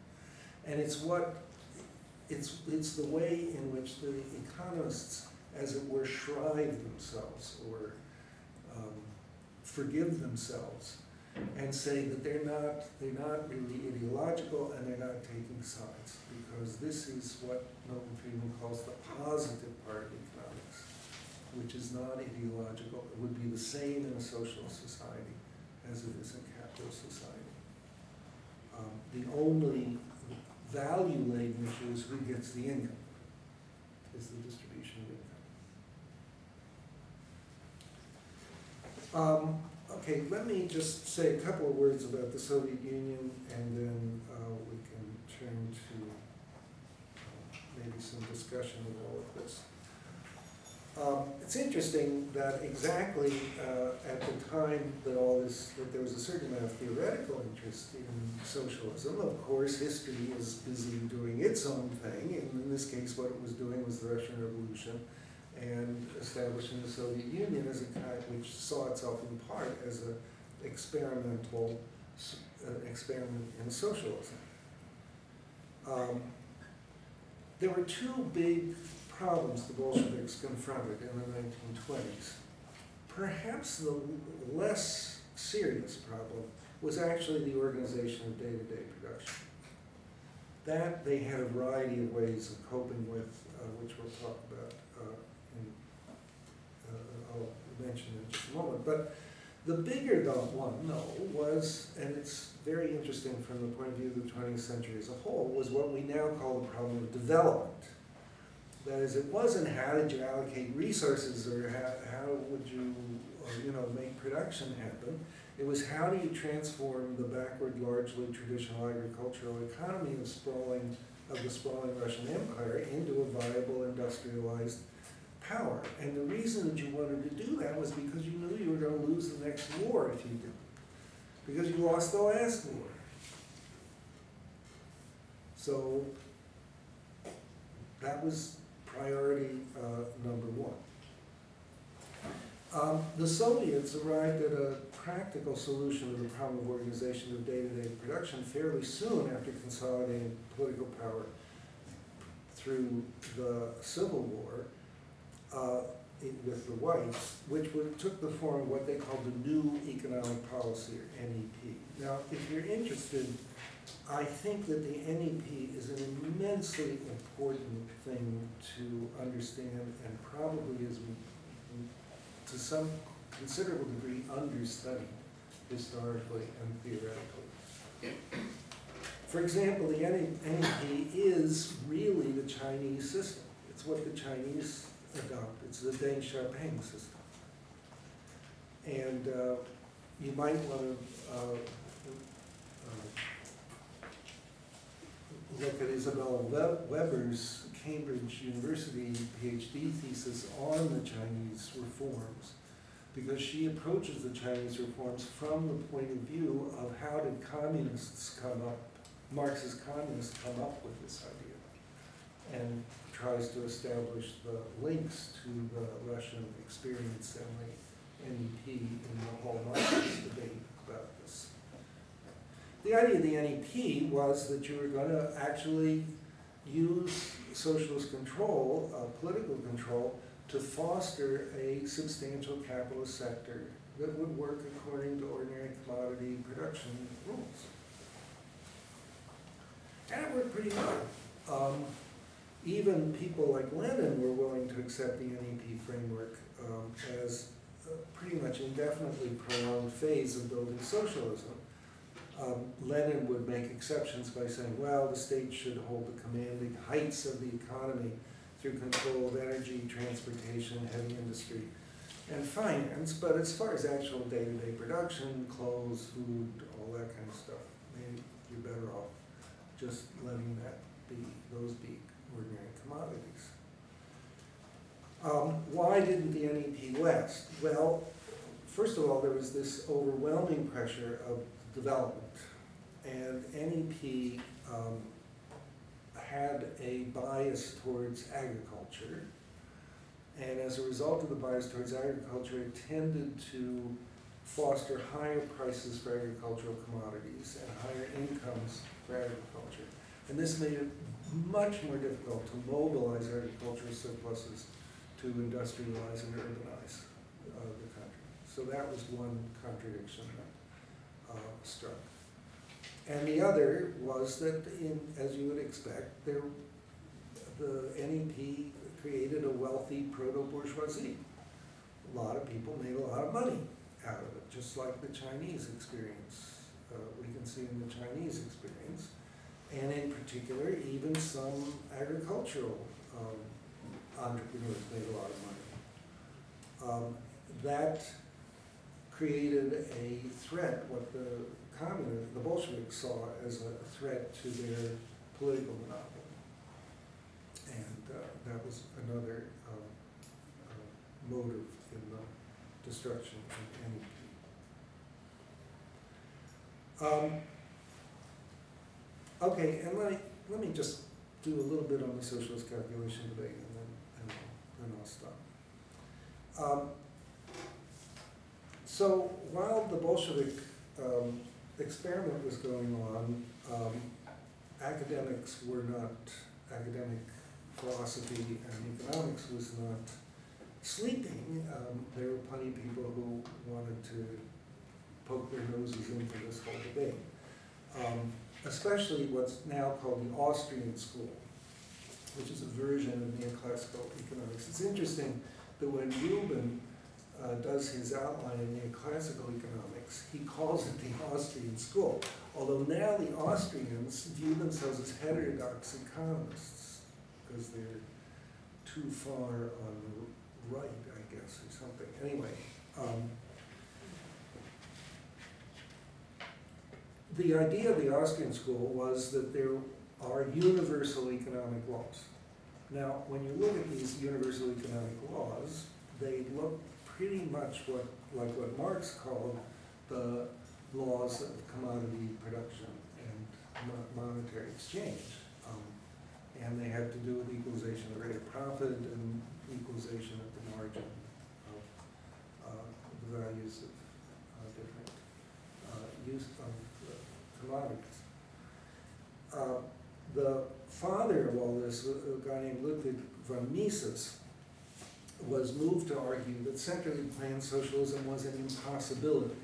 And it's what, it's, it's the way in which the economists, as it were, shrive themselves or um, forgive themselves and say that they're not, they're not really ideological and they're not taking sides because this is what Milton Friedman calls the positive part of which is not ideological. It would be the same in a social society as it is in capitalist society. Um, the only value-laden issue is who gets the income, is the distribution of income. Um, okay, let me just say a couple of words about the Soviet Union, and then uh, we can turn to uh, maybe some discussion of all of this. Um, it's interesting that exactly uh, at the time that all this, that there was a certain amount of theoretical interest in socialism, of course, history is busy doing its own thing, and in this case, what it was doing was the Russian Revolution and establishing the Soviet Union as a kind which saw itself in part as an experimental uh, experiment in socialism. Um, there were two big problems the Bolsheviks confronted in the 1920s. Perhaps the less serious problem was actually the organization of day-to-day production. That they had a variety of ways of coping with, uh, which we'll talk about uh, in, uh, I'll mention in just a moment. But the bigger one, no, was, and it's very interesting from the point of view of the 20th century as a whole, was what we now call the problem of development. That is, it wasn't how did you allocate resources or how, how would you, or, you know, make production happen. It was how do you transform the backward, largely traditional agricultural economy of sprawling, of the sprawling Russian Empire into a viable industrialized power. And the reason that you wanted to do that was because you knew you were going to lose the next war if you didn't. Because you lost the last war. So that was priority uh, number one. Um, the Soviets arrived at a practical solution to the problem of organization of day-to-day production fairly soon after consolidating political power through the Civil War uh, with the whites, which took the form of what they called the New Economic Policy, or NEP. Now, if you're interested, I think that the NEP is an immensely important thing to understand and probably is, to some considerable degree, understudied historically and theoretically. For example, the NEP is really the Chinese system. It's what the Chinese adopt. It's the Deng Xiaoping system. And uh, you might want to uh, look at Isabella Web- Weber's Cambridge University PhD thesis on the Chinese reforms, because she approaches the Chinese reforms from the point of view of how did communists come up, Marxist communists come up with this idea, and tries to establish the links to the Russian experience and the NEP in the whole Marxist debate about this. The idea of the NEP was that you were going to actually use socialist control, uh, political control, to foster a substantial capitalist sector that would work according to ordinary commodity production rules. And it worked pretty well. Um, even people like Lenin were willing to accept the NEP framework um, as a pretty much indefinitely prolonged phase of building socialism. Um, Lenin would make exceptions by saying, well, the state should hold the commanding heights of the economy through control of energy, transportation, heavy industry, and finance, but as far as actual day-to-day production, clothes, food, all that kind of stuff, maybe you're better off just letting that be, those be ordinary commodities. Um, why didn't the NEP last? Well, first of all, there was this overwhelming pressure of development. And NEP um, had a bias towards agriculture. And as a result of the bias towards agriculture, it tended to foster higher prices for agricultural commodities and higher incomes for agriculture. And this made it much more difficult to mobilize agricultural surpluses to industrialize and urbanize uh, the country. So that was one contradiction that uh, struck. And the other was that, in, as you would expect, there, the NEP created a wealthy proto-bourgeoisie. A lot of people made a lot of money out of it, just like the Chinese experience. Uh, we can see in the Chinese experience, and in particular, even some agricultural um, entrepreneurs made a lot of money. Um, that created a threat, what the communists, the Bolsheviks saw as a threat to their political monopoly. And uh, that was another um, uh, motive in the destruction of NEP. Okay, and let me, let me just do a little bit on the socialist calculation debate and then, and I'll, then I'll stop. Um, so while the Bolshevik um, experiment was going on, um, academics were not, academic philosophy and economics was not sleeping. Um, there were plenty of people who wanted to poke their noses into this whole debate. Um, especially what's now called the Austrian school, which is a version of neoclassical economics. It's interesting that when Rubin uh, does his outline in neoclassical economics, he calls it the Austrian school. Although now the Austrians view themselves as heterodox economists because they're too far on the right, I guess, or something. Anyway, um, the idea of the Austrian school was that there are universal economic laws. Now, when you look at these universal economic laws, they look pretty much what, like what Marx called the laws of commodity production and mo- monetary exchange. Um, and they have to do with equalization of the rate of profit and equalization at the margin of uh, the values of uh, different uh, use of commodities. Uh, the father of all this, a guy named Ludwig von Mises, was moved to argue that centrally planned socialism was an impossibility.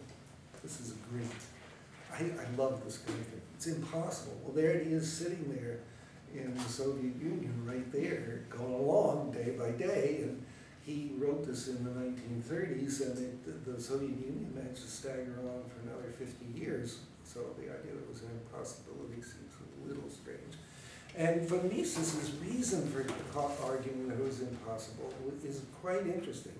This is great. I, I love this kind of thing. It's impossible. Well, there it is sitting there in the Soviet Union right there, going along day by day. And he wrote this in the 1930s, and it, the, the Soviet Union managed to stagger on for another 50 years. So the idea that it was an impossibility seems a little strange. And von Mises's reason for arguing that it was impossible is quite interesting.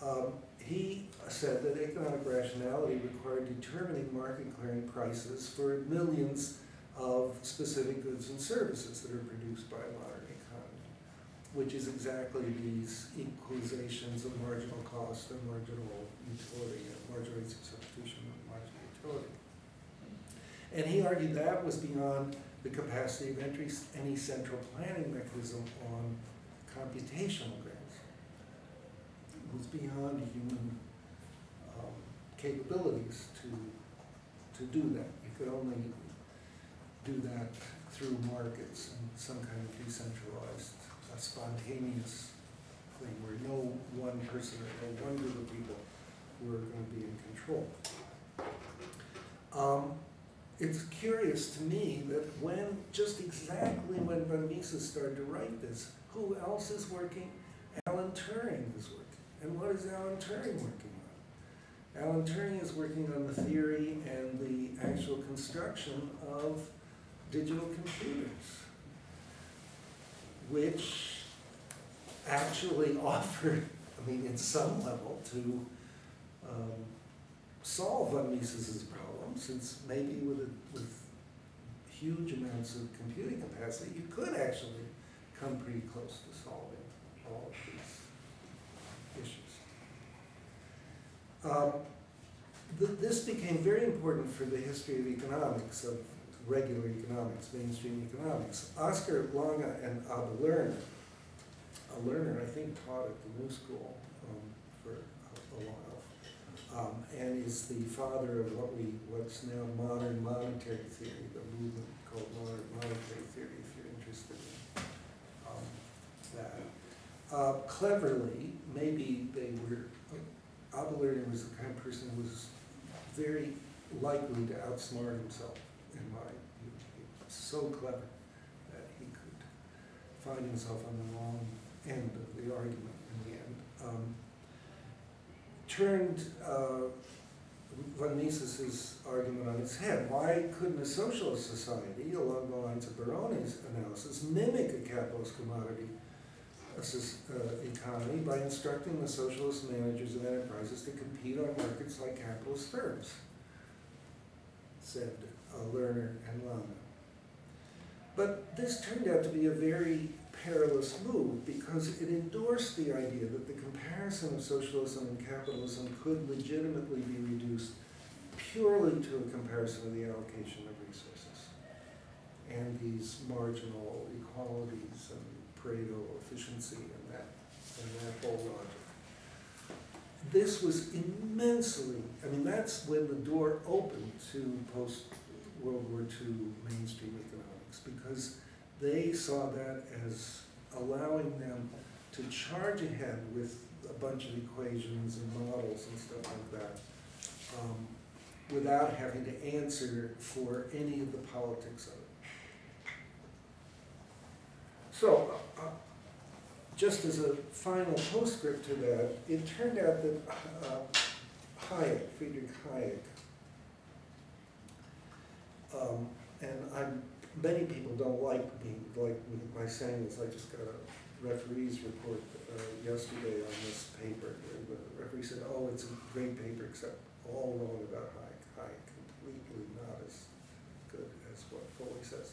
Um, he said that economic rationality required determining market clearing prices for millions of specific goods and services that are produced by a modern economy, which is exactly these equalizations of marginal cost and marginal utility, and marginal rates of substitution and marginal utility. And he argued that was beyond the capacity of entry, any central planning mechanism on computational grounds. It was beyond human um, capabilities to, to do that. You could only do that through markets and some kind of decentralized, uh, spontaneous thing where no one person or no one group of people were going to be in control. Um, it's curious to me that when, just exactly when von Mises started to write this, who else is working? Alan Turing is working. And what is Alan Turing working on? Alan Turing is working on the theory and the actual construction of digital computers, which actually offered, I mean, in some level, to um, solve von Mises's problem, since maybe with, a, with huge amounts of computing capacity, you could actually come pretty close to solving all of these issues. Um, th- this became very important for the history of economics, of regular economics, mainstream economics. Oscar Lange and Abba Lerner a learner, I think taught at the New School um, for a, a while, um, and is the father of what we, what's now modern monetary theory, the movement called modern monetary theory, if you're interested in um, that. Uh, cleverly, maybe they were, Abba was the kind of person who was very likely to outsmart himself, in my view. He was so clever that he could find himself on the wrong end of the argument in the end. Um, turned uh, von Mises's argument on its head. Why couldn't a socialist society, along the lines of Barone's analysis, mimic a capitalist commodity uh, uh, economy by instructing the socialist managers of enterprises to compete on markets like capitalist firms? Said uh, Lerner and Lange. But this turned out to be a very perilous move because it endorsed the idea that the comparison of socialism and capitalism could legitimately be reduced purely to a comparison of the allocation of resources and these marginal equalities and Pareto efficiency and that, and that whole logic. This was immensely, I mean, that's when the door opened to post-World War II mainstream economics because they saw that as allowing them to charge ahead with a bunch of equations and models and stuff like that, um, without having to answer for any of the politics of it. So, uh, just as a final postscript to that, it turned out that uh, Hayek, Friedrich Hayek, um, and I'm many people don't like me, like my saying this, I just got a referee's report uh, yesterday on this paper. And The referee said, oh, it's a great paper, except all wrong about Hayek. Hayek completely not as good as what Foley says.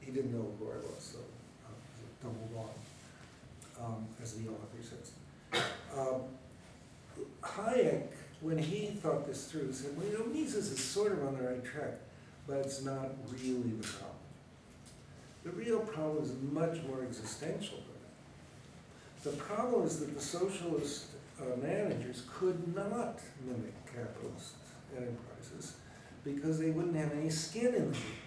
He didn't know who I was, so uh, double wrong, um, as the author says. Um, Hayek, when he thought this through, said, well, you know, Mises is sort of on the right track but it's not really the problem. The real problem is much more existential than that. The problem is that the socialist uh, managers could not mimic capitalist enterprises because they wouldn't have any skin in the game.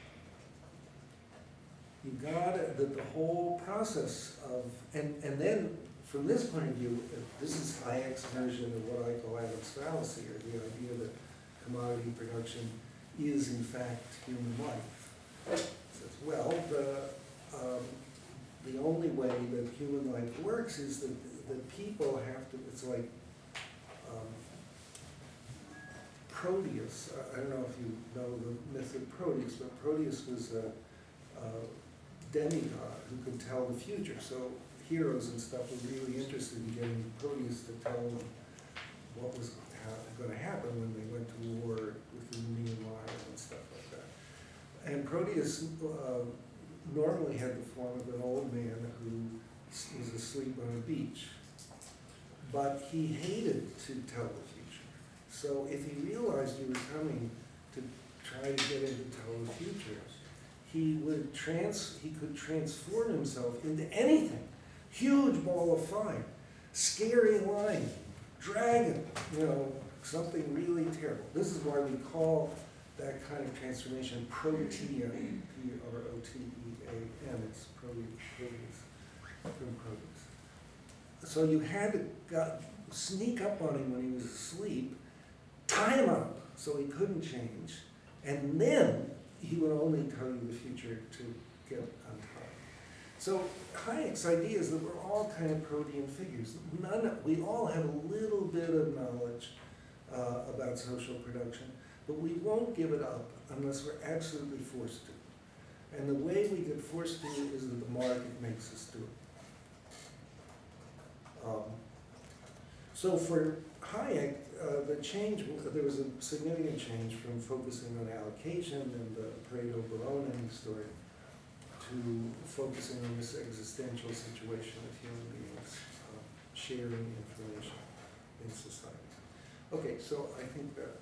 You got that the whole process of, and, and then from this point of view, this is Hayek's version of what I call Adam's fallacy, or the idea that commodity production is in fact human life. Says, well, the, um, the only way that human life works is that, that people have to, it's like um, Proteus, I- I don't know if you know the myth of Proteus, but Proteus was a, a demigod who could tell the future. So heroes and stuff were really interested in getting Proteus to tell them what was going to happen when they went to war and stuff like that. And Proteus uh, normally had the form of an old man who was asleep on a beach. But he hated to tell the future. So if he realized you were coming to try to get him to tell the future, he would trans he could transform himself into anything. Huge ball of fire, scary lion, dragon, you know, something really terrible. This is why we call that kind of transformation protean, P-R-O-T-E-A-N, it's proteus, from. So you had to got, sneak up on him when he was asleep, tie him up so he couldn't change, and then he would only tell you the future to get untied. So Hayek's idea is that we're all kind of protean figures. None, we all have a little bit of knowledge uh, about social production, but we won't give it up unless we're absolutely forced to. And the way we get forced to is that the market makes us do it. Um, so for Hayek, uh, the change, there was a significant change from focusing on allocation and the Pareto-Baronin story to focusing on this existential situation of human beings uh, sharing information in society. Okay, so I think that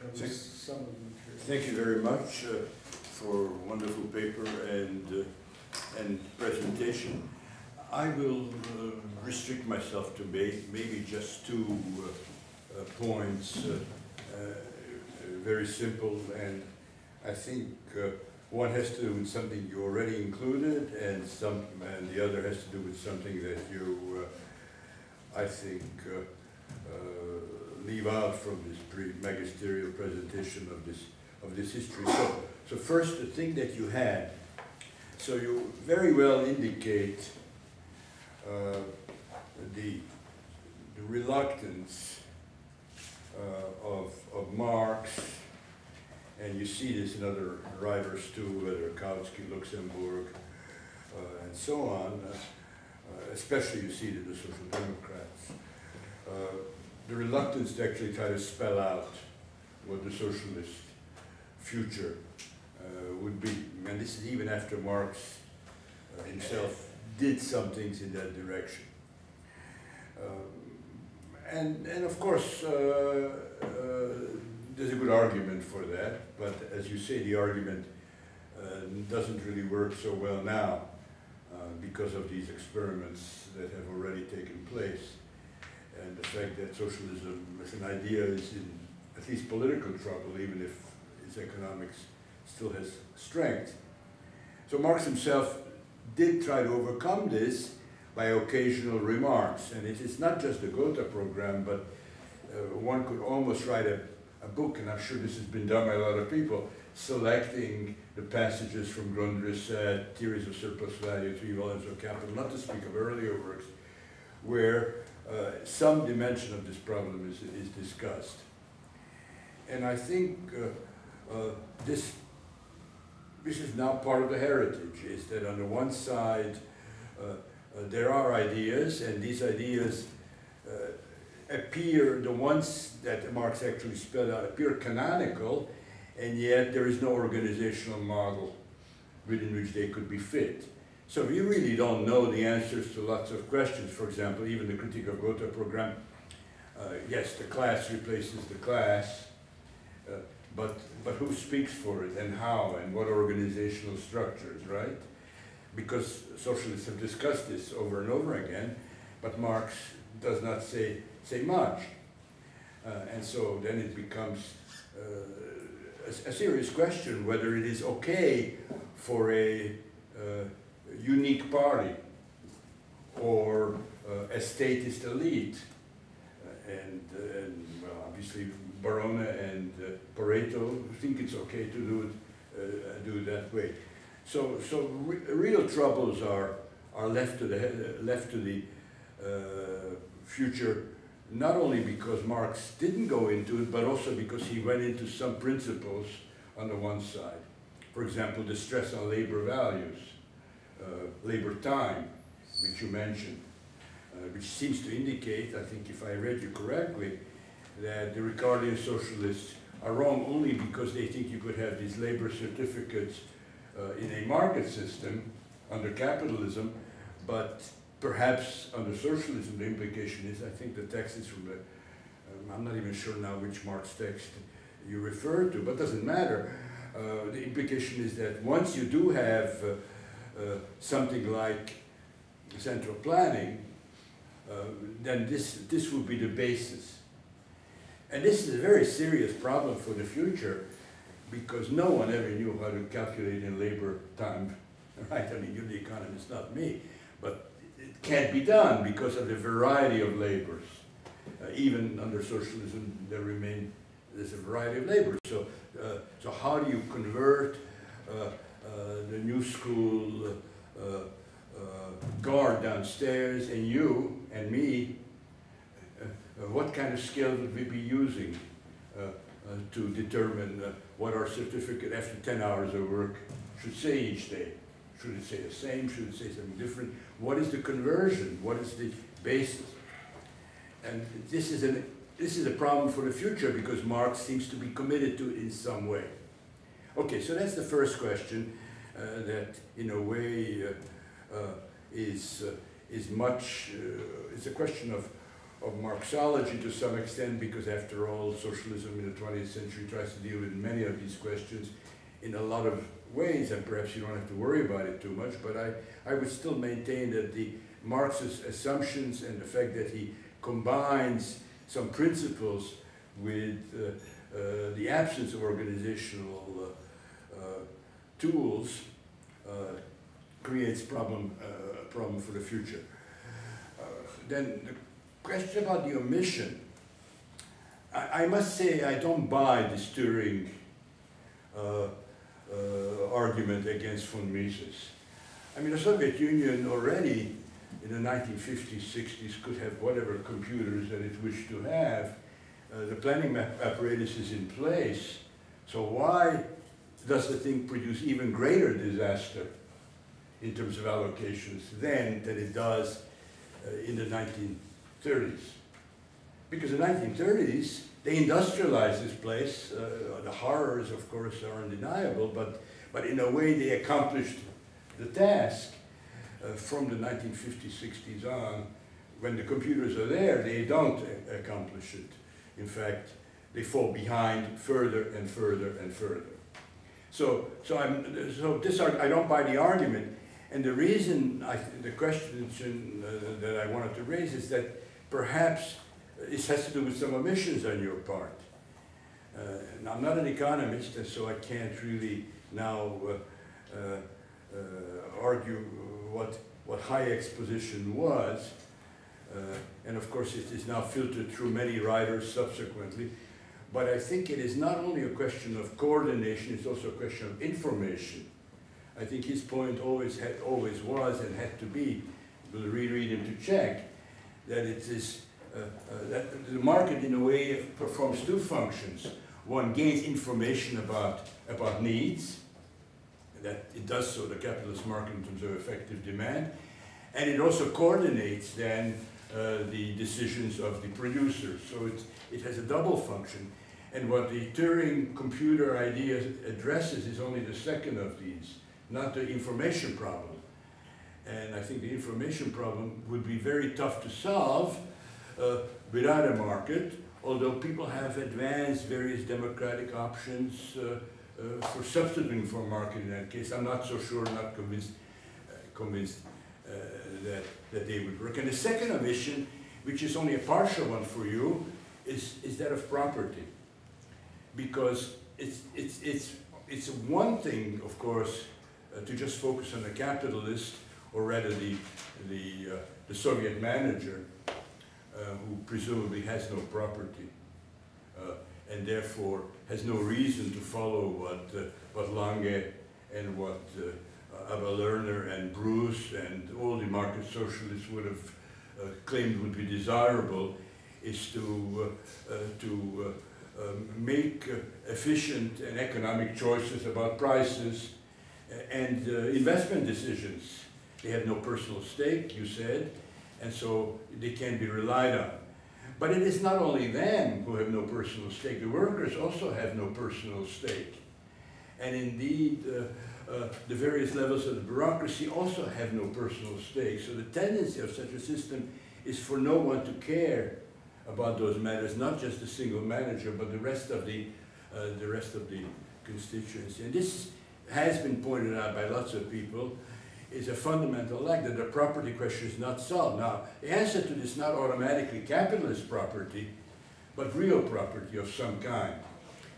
covers Thank- some of the material. Thank you very much uh, for wonderful paper and, uh, and presentation. I will uh, restrict myself to may, maybe just two uh, uh, points, uh, uh, very simple, and I think uh, one has to do with something you already included, and some, and the other has to do with something that you, uh, I think, uh, uh, leave out from this pre-magisterial presentation of this, of this history. So, so first, the thing that you had, so you very well indicate uh, the, the reluctance uh, of, of Marx, and you see this in other writers too, whether Kautsky, Luxemburg, uh, and so on, uh, uh, especially you see it in the Social Democrats. The reluctance to actually try to spell out what the socialist future uh, would be. And this is even after Marx uh, himself did some things in that direction. Um, and, and of course, uh, uh, there's a good argument for that, but as you say, the argument uh, doesn't really work so well now because of these experiments that have already taken place and the fact that socialism as an idea is in at least political trouble, even if its economics still has strength. So Marx himself did try to overcome this by occasional remarks, and it is not just the Gotha program, but uh, one could almost write a, a book, and I'm sure this has been done by a lot of people, selecting the passages from Grundrisse, Theories of Surplus Value, Three Volumes of Capital, not to speak of earlier works, where uh, some dimension of this problem is, is discussed. And I think uh, uh, this, this is now part of the heritage, is that on the one side, uh, there are ideas, and these ideas appear, the ones that Marx actually spelled out, appear canonical, and yet there is no organizational model within which they could be fit. So we really don't know the answers to lots of questions. For example, even the Critique of Gotha program, uh, yes, the class replaces the class, uh, but, but who speaks for it and how and what organizational structures, right? Because socialists have discussed this over and over again, but Marx does not say, say much. Uh, and so then it becomes uh, a, a, serious question whether it is okay for a uh, unique party or uh, a statist elite. Uh, and, and, well, obviously Barone and uh, Pareto think it's okay to do it, uh, do it that way. So, so re real troubles are, are left to the, left to the future not only because Marx didn't go into it, but also because he went into some principles on the one side. For example, the stress on labor values labor time, which you mentioned, uh, which seems to indicate, I think if I read you correctly, that the Ricardian socialists are wrong only because they think you could have these labor certificates uh, in a market system under capitalism, but perhaps under socialism the implication is, I think the text is from the, um, I'm not even sure now which Marx text you refer to, but doesn't matter. Uh, the implication is that once you do have uh, uh, something like central planning, uh, then this, this would be the basis. And this is a very serious problem for the future because no one ever knew how to calculate in labor time, right? I mean, you're the economist, not me, but it can't be done because of the variety of labors. Uh, even under socialism, there remain, there's a variety of labors. So, uh, so how do you convert uh, uh, the new school uh, uh, guard downstairs and you and me, what kind of skill would we be using to determine what our certificate after 10 hours of work should say each day? Should it say the same? Should it say something different? What is the conversion? What is the basis? And this is, an, this is a problem for the future because Marx seems to be committed to it in some way. Okay, so that's the first question uh, that in a way uh, uh, is, is much, it's a question of, of Marxology to some extent because after all socialism in the 20th century tries to deal with many of these questions in a lot of ways and perhaps you don't have to worry about it too much but I, I would still maintain that the Marx's assumptions and the fact that he combines some principles with uh, uh, the absence of organizational uh, uh, tools uh, creates problem, problem for the future. then the question about the omission, I, I, must say I don't buy this Turing argument against von Mises. I mean, the Soviet Union already in the 1950s, 60s could have whatever computers that it wished to have. Uh, the planning apparatus is in place. So why does the thing produce even greater disaster in terms of allocations then than it does uh, in the 1930s? Because in the 1930s, they industrialized this place. Uh, the horrors, of course, are undeniable, but, but in a way they accomplished the task uh, from the 1950s, 60s on. When the computers are there, they don't accomplish it. In fact, they fall behind further and further and further. So, so, I'm, so this, I don't buy the argument. And the reason, I, the question uh, that I wanted to raise is that perhaps this has to do with some omissions on your part. Uh, I'm not an economist, and so I can't really now uh, uh uh, argue what, what Hayek's position was. Uh, and of course, it is now filtered through many writers subsequently. But I think it is not only a question of coordination, it's also a question of information. I think his point always had, always was and had to be, we'll reread him to check, that it is uh, uh, that the market in a way performs two functions. One gains information about, about needs, that it does so, the capitalist market in terms of effective demand, and it also coordinates then uh, the decisions of the producers. So it, it has a double function. And what the Turing computer idea addresses is only the second of these, not the information problem. And I think the information problem would be very tough to solve uh, without a market, although people have advanced various democratic options uh, uh, for substituting for market in that case. I'm not so sure, not convinced, uh, convinced uh, that, that they would work. And the second omission, which is only a partial one for you, is, is that of property. Because it's, it's, it's, it's one thing, of course, uh, to just focus on the capitalist, or rather the, the, uh, the Soviet manager, uh, who presumably has no property and therefore has no reason to follow what, uh, what Lange and what uh, Abba Lerner and Brus and all the market socialists would have uh, claimed would be desirable is to, uh, uh, to uh, make efficient and economic choices about prices and investment decisions. They have no personal stake, you said, and so they can be relied on. But it is not only them who have no personal stake, the workers also have no personal stake. And indeed, uh, uh, the various levels of the bureaucracy also have no personal stake. So the tendency of such a system is for no one to care about those matters, not just the single manager, but the rest of the, uh, the rest of the constituency. And this has been pointed out by lots of people is a fundamental lack that the property question is not solved. Now, the answer to this is not automatically capitalist property, but real property of some kind.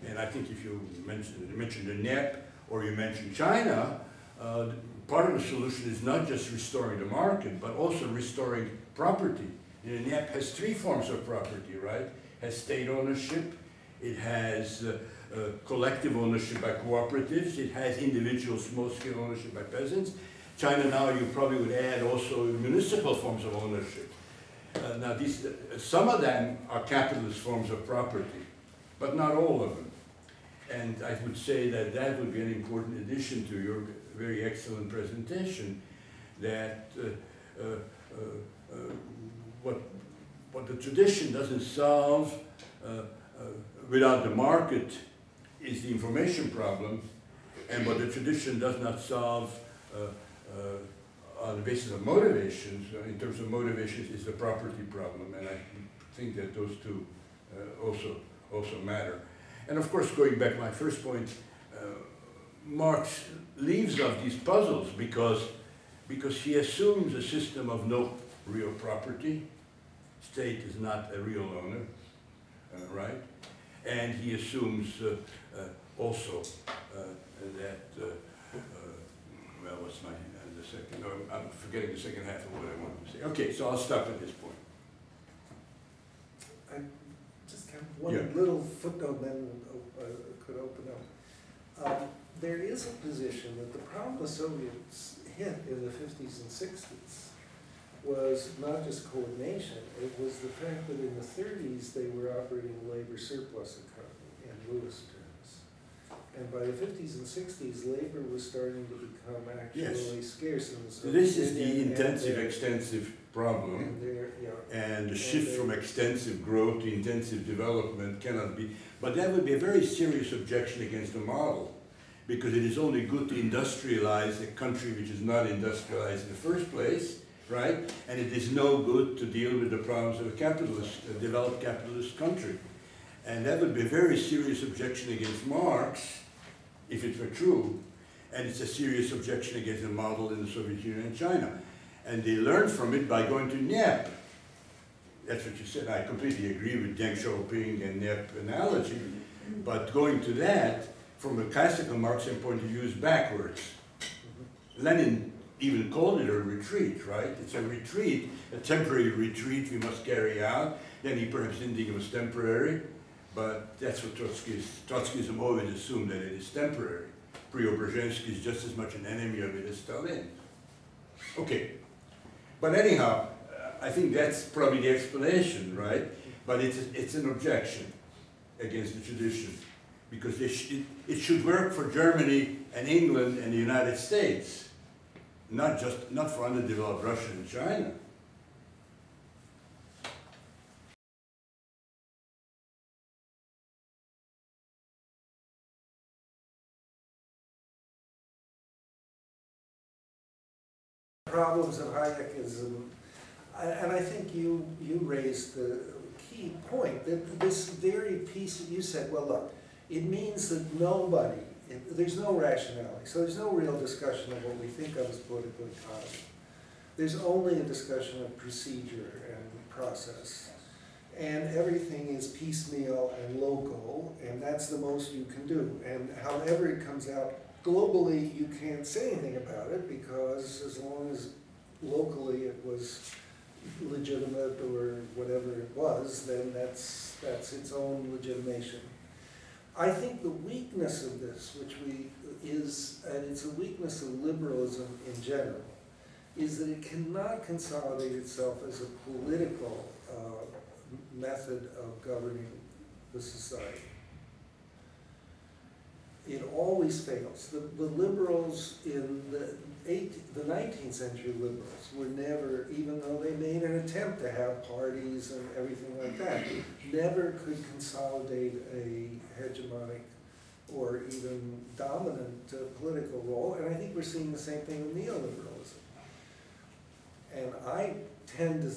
And I think if you mentioned the NEP or you mentioned China, uh, part of the solution is not just restoring the market, but also restoring property. The NEP has three forms of property, right? Has state ownership, it has uh, uh, collective ownership by cooperatives, it has individual small-scale ownership by peasants, China now, you probably would add also municipal forms of ownership. Uh, now, these, uh, some of them are capitalist forms of property, but not all of them. And I would say that that would be an important addition to your very excellent presentation, that uh, uh, uh, uh what, what the tradition doesn't solve without the market is the information problem, and what the tradition does not solve uh, on the basis of motivations, uh, in terms of motivations, is the property problem, and I think that those two uh, also also matter. And of course, going back to my first point, Marx leaves off these puzzles because because he assumes a system of no real property. State is not a real owner, uh, right? And he assumes uh, uh, also uh, that, uh, uh, well, what's my, uh, the second, no, I'm forgetting the second half of what I wanted to say. Okay, so I'll stop at this point. I just have one Yeah. little footnote, then could open up. Um, There is a position that the problem the Soviets hit in the fifties and sixties was not just coordination, it was the fact that in the thirties, they were operating a labor surplus economy in Lewis terms. And by the fifties and sixties, labor was starting to become actually scarce in the So this is the intensive, they're- extensive problem. And yeah, And the shift from extensive growth to intensive development cannot be, but that would be a very serious objection against the model. Because it is only good to industrialize a country which is not industrialized in the first place, right? And it is no good to deal with the problems of a capitalist, a developed capitalist country. And that would be a very serious objection against Marx, if it were true. And it's a serious objection against the model in the Soviet Union and China. And they learned from it by going to NEP. That's what you said. I completely agree with Deng Xiaoping and NEP analogy. But going to that, from a classical Marxian point of view, is backwards. Lenin even called it a retreat, right? It's a retreat, a temporary retreat we must carry out. Then he perhaps didn't think it was temporary, but that's what Trotsky is. Trotskyism always assumed that it is temporary. Preobrazhensky is just as much an enemy of it as Stalin. Okay, but anyhow, uh, I think that's probably the explanation, right? But it's, it's an objection against the tradition because sh- it, it should work for Germany and England and the United States, not just not for underdeveloped Russia and China. problems of Hayekism, and I think you, you raised the key point, that this very piece that you said, well, look, it means that nobody, it- there's no rationality, so there's no real discussion of what we think of as political economy. There's only a discussion of procedure and process. And everything is piecemeal and local, and that's the most you can do. And however it comes out, globally, you can't say anything about it because as long as locally it was legitimate or whatever it was, then that's, that's its own legitimation. I think the weakness of this, which we, is, and it's a weakness of liberalism in general, is that it cannot consolidate itself as a political uh, method of governing the society. It always fails. The, the liberals in the the nineteenth century liberals were never, even though they made an attempt to have parties and everything like that, never could consolidate a hegemonic or even dominant uh, political role. And I think we're seeing the same thing with neoliberalism. And I tend to,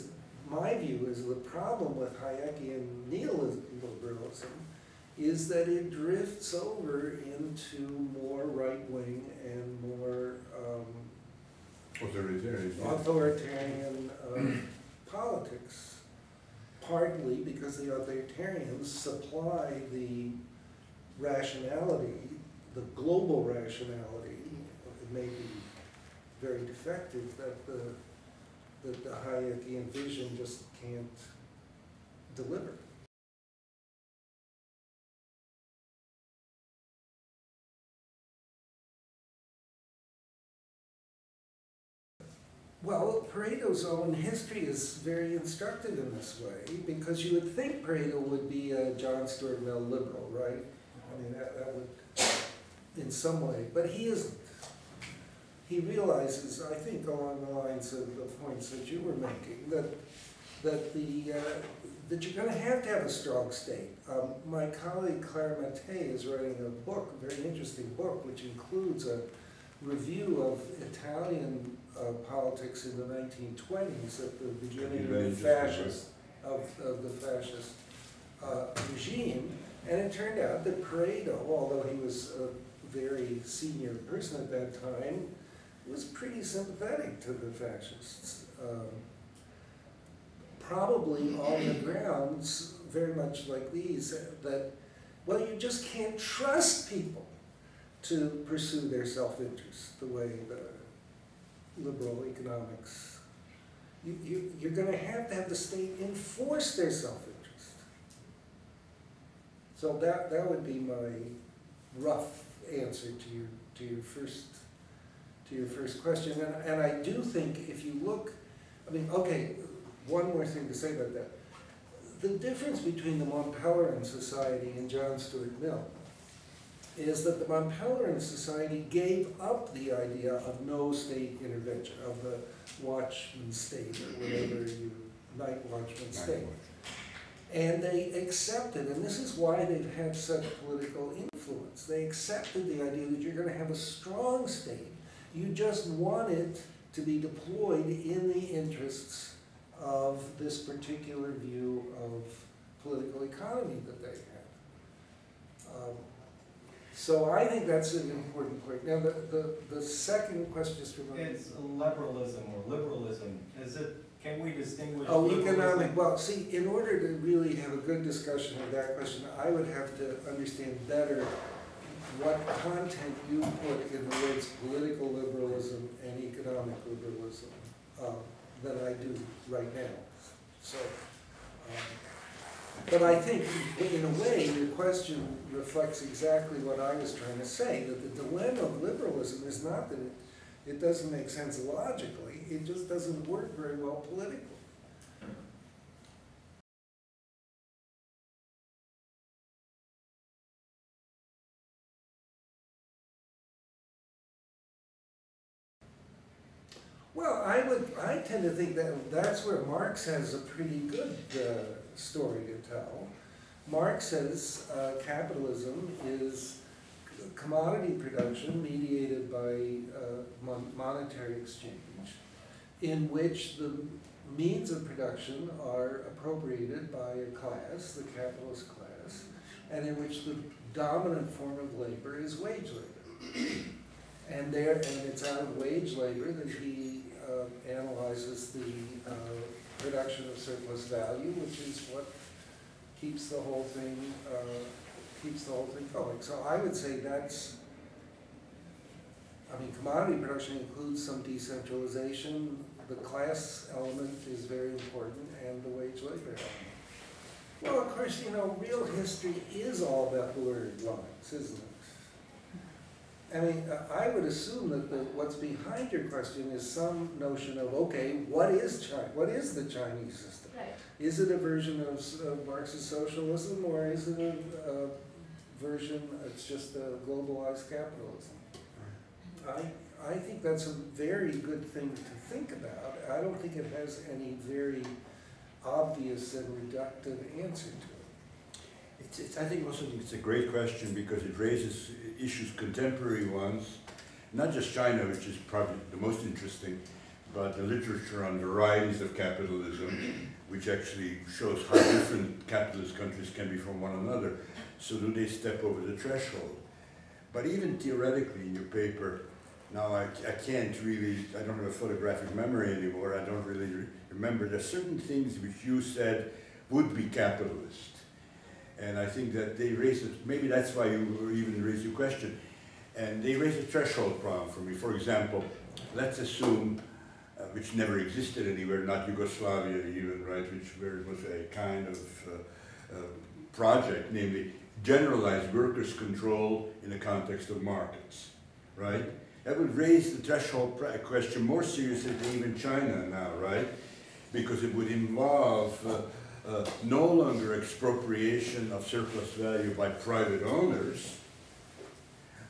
my view is the problem with Hayekian neoliberalism is that it drifts over into more right-wing and more um, Authoritarian. authoritarian um, politics. Partly because the authoritarians supply the rationality, the global rationality, it may be very defective, that the, that the Hayekian vision just can't deliver. Well, Pareto's own history is very instructive in this way, because you would think Pareto would be a John Stuart Mill liberal, right? I mean, that, that would, in some way, but he isn't. He realizes, I think along the lines of the points that you were making, that, that the, uh, that you're gonna have to have a strong state. Um, my colleague Clara Mattei is writing a book, a very interesting book, which includes a review of Italian uh, politics in the nineteen twenties at the beginning of the fascist, of, of the fascist uh, regime. And it turned out that Pareto, although he was a very senior person at that time, was pretty sympathetic to the fascists. Um, probably on the grounds, very much like these, that, well, you just can't trust people to pursue their self-interest the way the liberal economics. You, you, you're going to have to have the state enforce their self-interest. So that, that would be my rough answer to your, to your first, to your first question. And, and I do think if you look, I mean, okay, one more thing to say about that. The difference between the Mont Pelerin Society and John Stuart Mill is that the Mont Pelerin Society gave up the idea of no state intervention, of the watchman state, or whatever you, night watchman state. And they accepted, and this is why they've had such political influence, they accepted the idea that you're gonna have a strong state. You just want it to be deployed in the interests of this particular view of political economy that they have. Um, so I think that's an important point. Now, the, the, the second question, just remember. It's liberalism or liberalism, is it, can we distinguish? Oh, economic, well, see, in order to really have a good discussion of that question, I would have to understand better what content you put in the words political liberalism and economic liberalism um, than I do right now. So, um, but I think, in a way, your question reflects exactly what I was trying to say, that the dilemma of liberalism is not that it, it doesn't make sense logically, it just doesn't work very well politically. Well, I would, I tend to think that that's where Marx has a pretty good uh, story to tell. Marx says uh, capitalism is commodity production mediated by uh, mon monetary exchange, in which the means of production are appropriated by a class, the capitalist class, and in which the dominant form of labor is wage labor. And there, and it's out of wage labor that he uh, analyzes the uh, production of surplus value, which is what keeps the whole thing uh, keeps the whole thing going. So I would say that's. I mean, commodity production includes some decentralization. The class element is very important, and the wage labor element. Well, of course, you know, real history is all about blurred lines, isn't it? I mean, I would assume that the, what's behind your question is some notion of, okay, what is China? What is the Chinese system? Right. Is it a version of, of Marxist socialism, or is it a, a version, it's just a globalized capitalism? I, I think that's a very good thing to think about. I don't think it has any very obvious and reductive answer to it. It's, it's, I think also it's a great question because it raises issues, contemporary ones, not just China, which is probably the most interesting, but the literature on varieties of capitalism, which actually shows how different capitalist countries can be from one another. So do they step over the threshold? But even theoretically in your paper, now I, I can't really, I don't have a photographic memory anymore, I don't really re remember, there's certain things which you said would be capitalist. And I think that they raise it, maybe that's why you even raised your question. And they raise a threshold problem for me. For example, let's assume, uh, which never existed anywhere, not Yugoslavia even, right, which was a kind of uh, uh, project, namely generalized workers' control in the context of markets, right? That would raise the threshold question more seriously than even China now, right? Because it would involve uh, no longer expropriation of surplus value by private owners,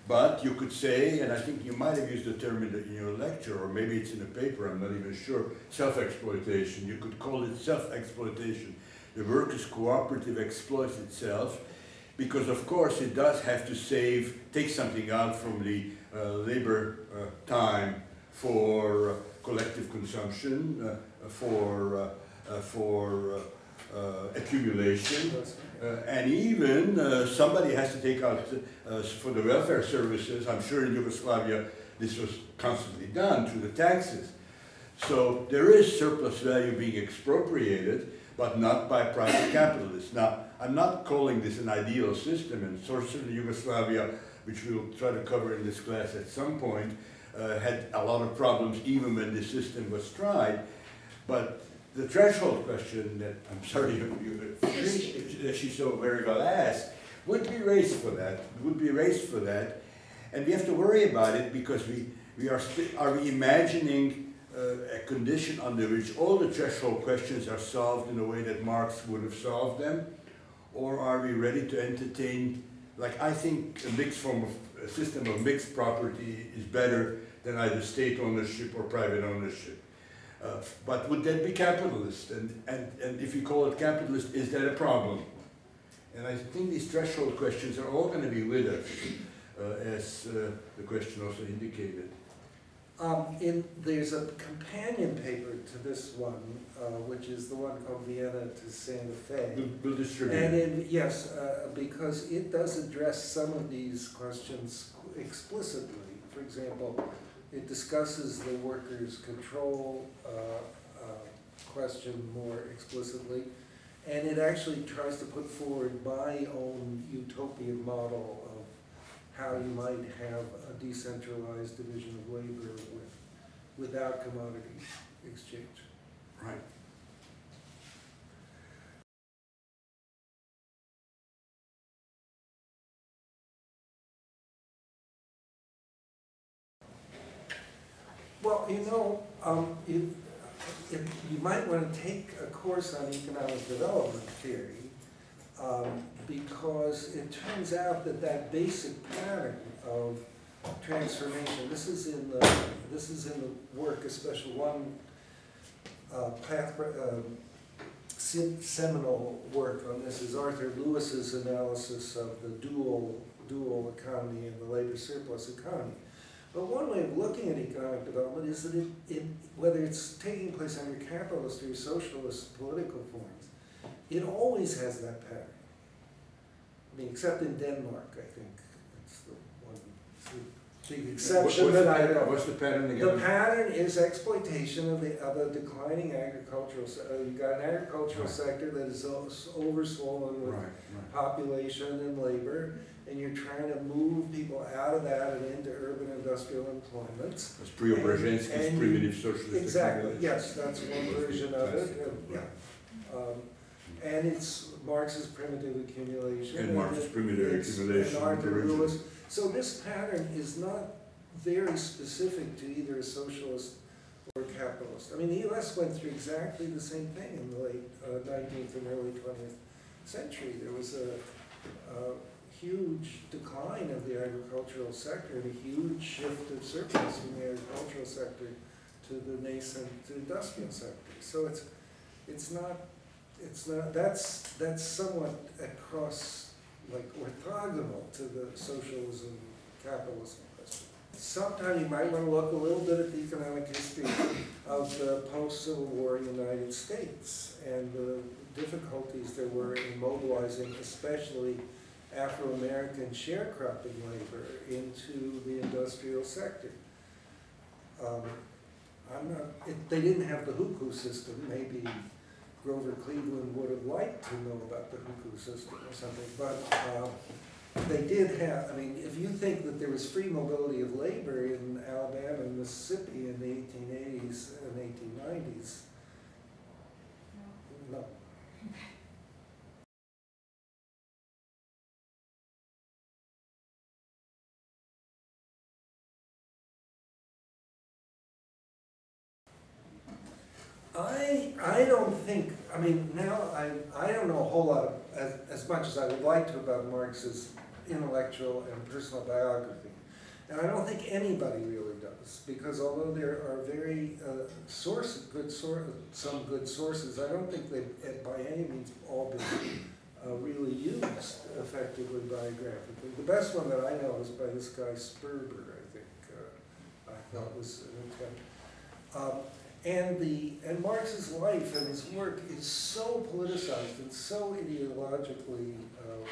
but you could say, and I think you might have used the term in, the, in your lecture, or maybe it's in the paper, I'm not even sure, self-exploitation. You could call it self-exploitation. The workers' cooperative exploits itself because, of course, it does have to save, take something out from the uh, labor uh, time for uh, collective consumption, uh, for, uh, for accumulation. Uh, and even uh, somebody has to take out for the welfare services. I'm sure in Yugoslavia this was constantly done through the taxes. So there is surplus value being expropriated, but not by private capitalists. Now, I'm not calling this an ideal system, and certainly Yugoslavia, which we'll try to cover in this class at some point, uh, had a lot of problems even when the system was tried. But the threshold question that, I'm sorry, you, you, that she so very well asked, would be raised for that, would be raised for that. And we have to worry about it because we, we are, are we imagining uh, a condition under which all the threshold questions are solved in a way that Marx would have solved them? Or are we ready to entertain, like, I think a mixed form of, a system of mixed property is better than either state ownership or private ownership. Uh, But would that be capitalist? And, and, and if you call it capitalist, is that a problem? And I think these threshold questions are all gonna be with us, uh, as uh, the question also indicated. Um, in, there's a companion paper to this one, uh, which is the one called Vienna to Santa Fe. We'll, we'll distribute. And in, yes, uh, because it does address some of these questions explicitly. For example, it discusses the workers' control uh, uh, question more explicitly. And it actually tries to put forward my own utopian model of how you might have a decentralized division of labor with, without commodity exchange. Right. Well, you know, um, you, if, you might want to take a course on economic development theory, um, because it turns out that that basic pattern of transformation, this is in the, this is in the work, especially one, uh, path, um, seminal work on this is Arthur Lewis's analysis of the dual, dual economy and the labor surplus economy. But one way of looking at economic development is that it, it, whether it's taking place under capitalist or socialist political forms, it always has that pattern. I mean, except in Denmark, I think, it's the one, it's the big exception what's the pattern- What's the pattern The pattern is exploitation of the, of a declining agricultural, uh, you've got an agricultural Right. sector that is overswollen with Right, right. population and labor, and you're trying to move people out of that and into urban industrial employment. That's Preobrazhensky's And- primitive socialist. Exactly, yes, that's one version of it, uh, right. yeah. Um, And it's Marx's primitive accumulation. And Marx's it- primitive accumulation And Arthur. Lewis. So this pattern is not very specific to either a socialist or a capitalist. I mean, the US went through exactly the same thing in the late uh, nineteenth and early twentieth century. There was a, a huge decline of the agricultural sector a huge shift of surplus from the agricultural sector to the nascent industrial sector. So it's, it's not, it's not, that's, that's somewhat across, like orthogonal to the socialism, capitalism question. Sometime you might want to look a little bit at the economic history of the post-Civil War United States and the difficulties there were in mobilizing especially Afro-American sharecropping labor into the industrial sector. Um, I'm not, it, they didn't have the hukou system, maybe Grover Cleveland would have liked to know about the hukou system or something, but, um, they did have, I mean, if you think that there was free mobility of labor in Alabama and Mississippi in the eighteen eighties and eighteen nineties, no. I, I don't think, I mean, now, I, I don't know a whole lot, of- as, as much as I would like to about Marx's intellectual and personal biography. And I don't think anybody really does, because although there are very, uh, source, good source, some good sources, I don't think they've, by any means, all been, uh, really used effectively biographically. The best one that I know is by this guy Sperber, I think, uh, I thought was an attempt. Um, and the, and Marx's life and his work is so politicized and so ideologically uh,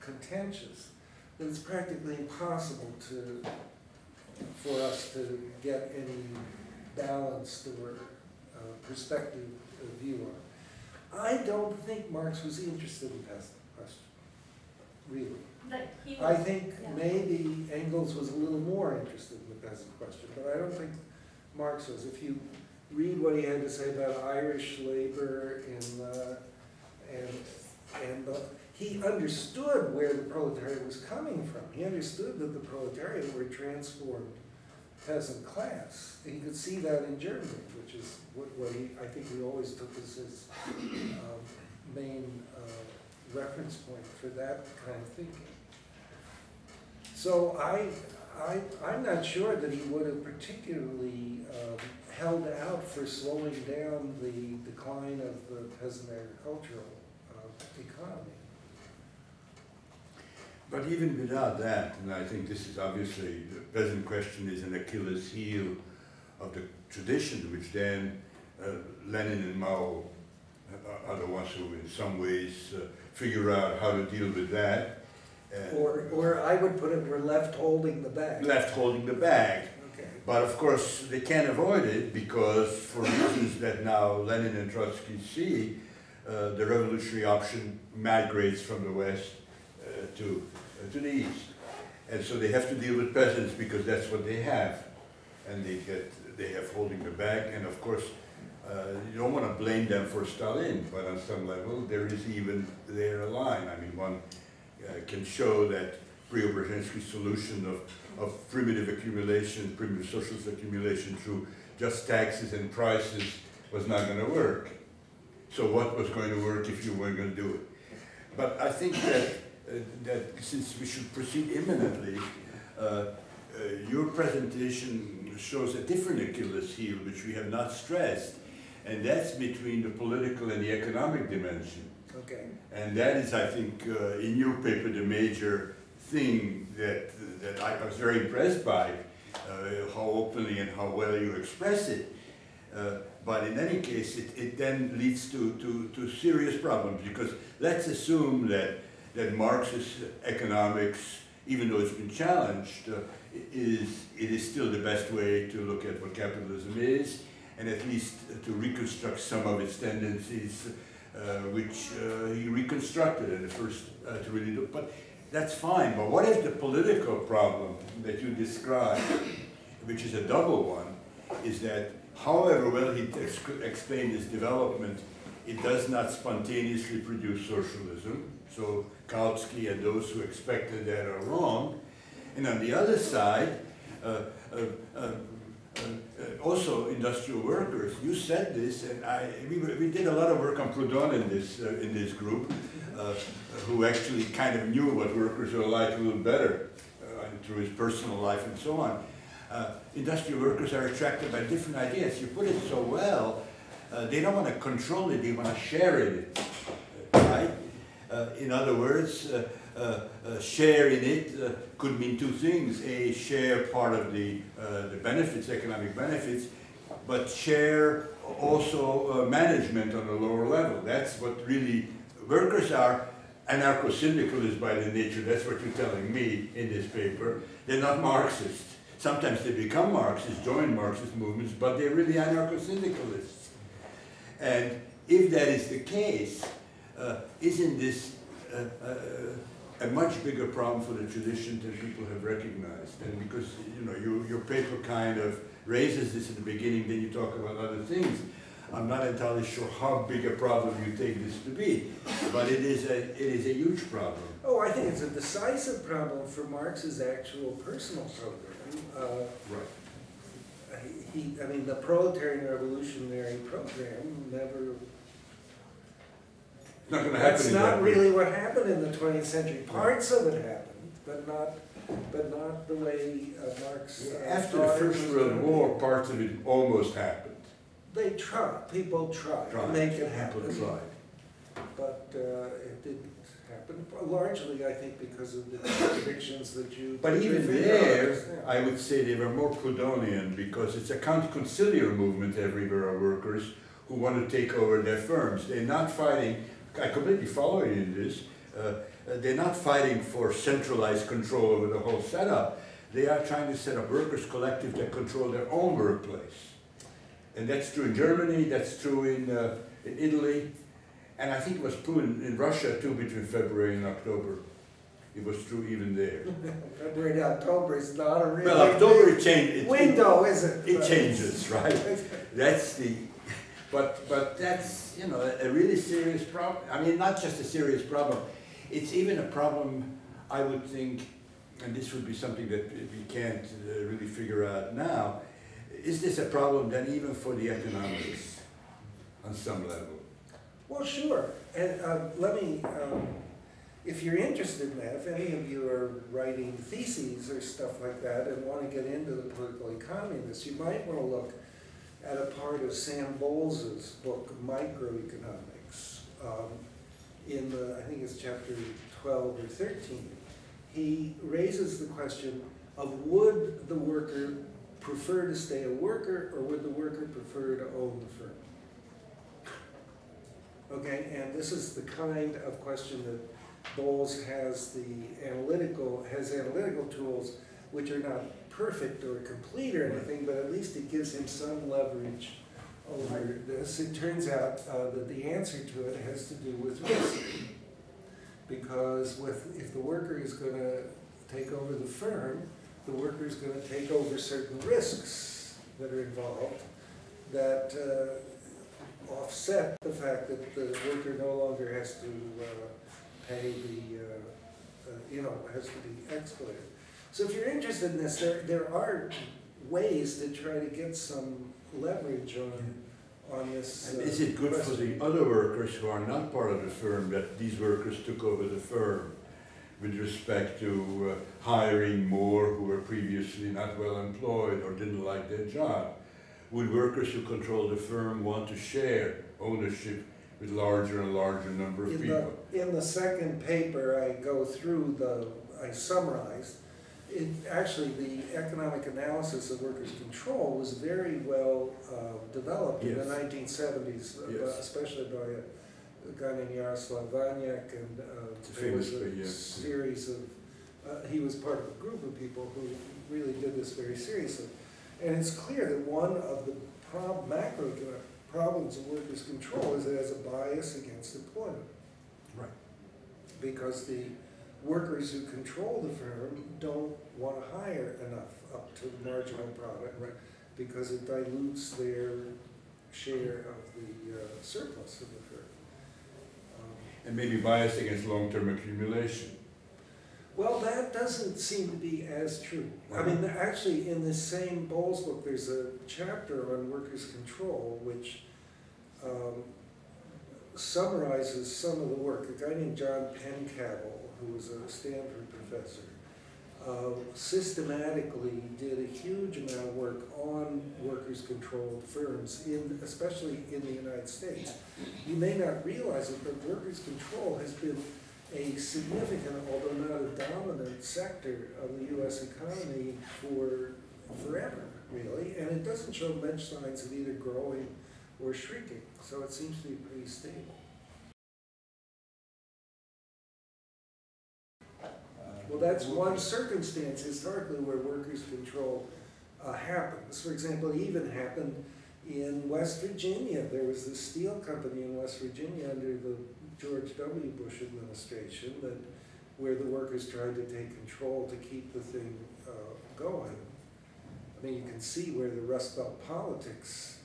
contentious that it's practically impossible to for us to get any balanced or uh, perspective uh, view on. I don't think Marx was interested in peasant question, really. He I think yeah. maybe Engels was a little more interested in the peasant question, but I don't think Marx was. If you read what he had to say about Irish labor in, uh, and, and uh, he understood where the proletariat was coming from. He understood that the proletariat were transformed peasant class. And he could see that in Germany, which is what, what he, I think he always took as his um, main uh, reference point for that kind of thinking. So I, I, I'm not sure that he would have particularly um, held out for slowing down the decline of the peasant agricultural uh, economy. But even without that, and I think this is obviously, the peasant question is an Achilles heel of the tradition, which then uh, Lenin and Mao are the ones who in some ways uh, figure out how to deal with that. And Or, or I would put it, we're left holding the bag. Left holding the bag. Okay. But of course, they can't avoid it because for reasons that now Lenin and Trotsky see, uh, the revolutionary option migrates from the West uh, to, uh, to the East. And so they have to deal with peasants because that's what they have. And they get, they have holding the bag. And of course, uh, you don't want to blame them for Stalin, but on some level, there is even there a line. I mean, one can show that Preobrazhensky's solution of of primitive accumulation, primitive socialist accumulation through just taxes and prices was not going to work. So what was going to work if you weren't going to do it? But I think that, uh, that since we should proceed immanently, uh, uh, your presentation shows a different Achilles heel, which we have not stressed, and that's between the political and the economic dimension. Okay. And that is, I think, uh, in your paper, the major thing that, that I was very impressed by, uh, how openly and how well you express it. Uh, but in any case, it, it then leads to, to, to serious problems because let's assume that, that Marxist economics, even though it's been challenged, uh, is, it is still the best way to look at what capitalism is and at least to reconstruct some of its tendencies which uh, he reconstructed at the first uh, to really do. But that's fine. But what if the political problem that you describe, which is a double one, is that however well he ex explained his development, it does not spontaneously produce socialism. So Kautsky and those who expected that are wrong. And on the other side, uh, uh, uh, uh, also industrial workers. You said this, and I we, we did a lot of work on Proudhon in this uh, in this group, uh, who actually kind of knew what workers are like a little better uh, through his personal life and so on. Uh, industrial workers are attracted by different ideas. You put it so well. Uh, they don't want to control it; they want to share it, right? Uh, in other words, share in it uh, could mean two things. A, share part of the, uh, the benefits, economic benefits, but share also uh, management on a lower level. That's what really workers are. Anarcho-syndicalists by their nature, that's what you're telling me in this paper. They're not Marxists. Sometimes they become Marxists, join Marxist movements, but they're really anarcho-syndicalists. And if that is the case, uh, isn't this uh, uh, a much bigger problem for the tradition than people have recognized? And because you know you, your paper kind of raises this in the beginning, then you talk about other things. I'm not entirely sure how big a problem you take this to be, but it is a it is a huge problem. Oh, I think it's a decisive problem for Marx's actual personal program. Uh, Right. he, I mean, the proletarian revolutionary program never, not going to happen. that's not really what happened in the twentieth century. Parts of it happened, but not, but not the way uh, Marx. uh, After the First World. War, parts of it almost happened. They tried, people tried to make it People happen. tried. But uh, it didn't happen, largely, I think, because of the contradictions that you. But even there. I would say they were more Proudhonian because it's a counter-conciliar movement everywhere workers who want to take over their firms. They're not fighting, I completely follow you in this, uh, uh, they're not fighting for centralized control over the whole setup. they are trying to set up workers' collective that control their own workplace. And that's true in Germany, that's true in, uh, in Italy, and I think it was true in, in Russia too between February and October. It was true even there. February to October is not a real Well, October it changed. it- window, is it? It changes, right? That's the, but, but that's, you know, a really serious problem. I mean, not just a serious problem, it's even a problem, I would think, and this would be something that we can't uh, really figure out now, is this a problem then even for the economics on some level? Well, sure, and uh, let me, um, if you're interested in that, if any of you are writing theses or stuff like that and want to get into the political economy of this, you might want to look at a part of Sam Bowles's book, Microeconomics. Um, in the, I think it's chapter 12 or 13, he raises the question of would the worker prefer to stay a worker or would the worker prefer to own the firm? Okay, and this is the kind of question that Bowles has the analytical, has analytical tools which are not perfect or complete or anything, but at least it gives him some leverage over this. It turns out uh, that the answer to it has to do with risk. Because with, if the worker is gonna take over the firm, the worker is gonna take over certain risks that are involved that uh, offset the fact that the worker no longer has to uh, pay the, uh, uh, you know, has to be exploited. So if you're interested in this, there, there are ways to try to get some leverage on, on this. And uh, is it good for the other workers who are not part of the firm that these workers took over the firm with respect to uh, hiring more who were previously not well employed or didn't like their job? Would workers who control the firm want to share ownership with larger and larger number of In people? the, in the second paper, I go through the, I summarize, it, actually, the economic analysis of workers' control was very well uh, developed in the nineteen seventies, Yes. especially by a, guy named Jaroslav Vanek, and uh, a there was a yeah. series of, uh, he was part of a group of people who really did this very seriously. And it's clear that one of the prob, macroeconomic problems of workers' control is it has a bias against employment Right. because the workers who control the firm don't want to hire enough up to the marginal product because it dilutes their share of the uh, surplus of the firm. Um, And maybe bias against long-term accumulation. Well, that doesn't seem to be as true. I mean, actually, in this same Bowles book, there's a chapter on workers' control which um, summarizes some of the work. A guy named John Pencavel, who was a Stanford professor, uh, systematically did a huge amount of work on workers'-controlled firms, in, especially in the United States. You may not realize it, but workers' control has been a significant, although not a dominant sector of the US economy for forever, really, and it doesn't show much signs of either growing or shrinking, so it seems to be pretty stable. Well, that's one circumstance historically where workers' control uh, happens. For example, it even happened in West Virginia. There was this steel company in West Virginia under the George W. Bush administration that, where the workers tried to take control to keep the thing uh, going. I mean, you can see where the Rust Belt politics,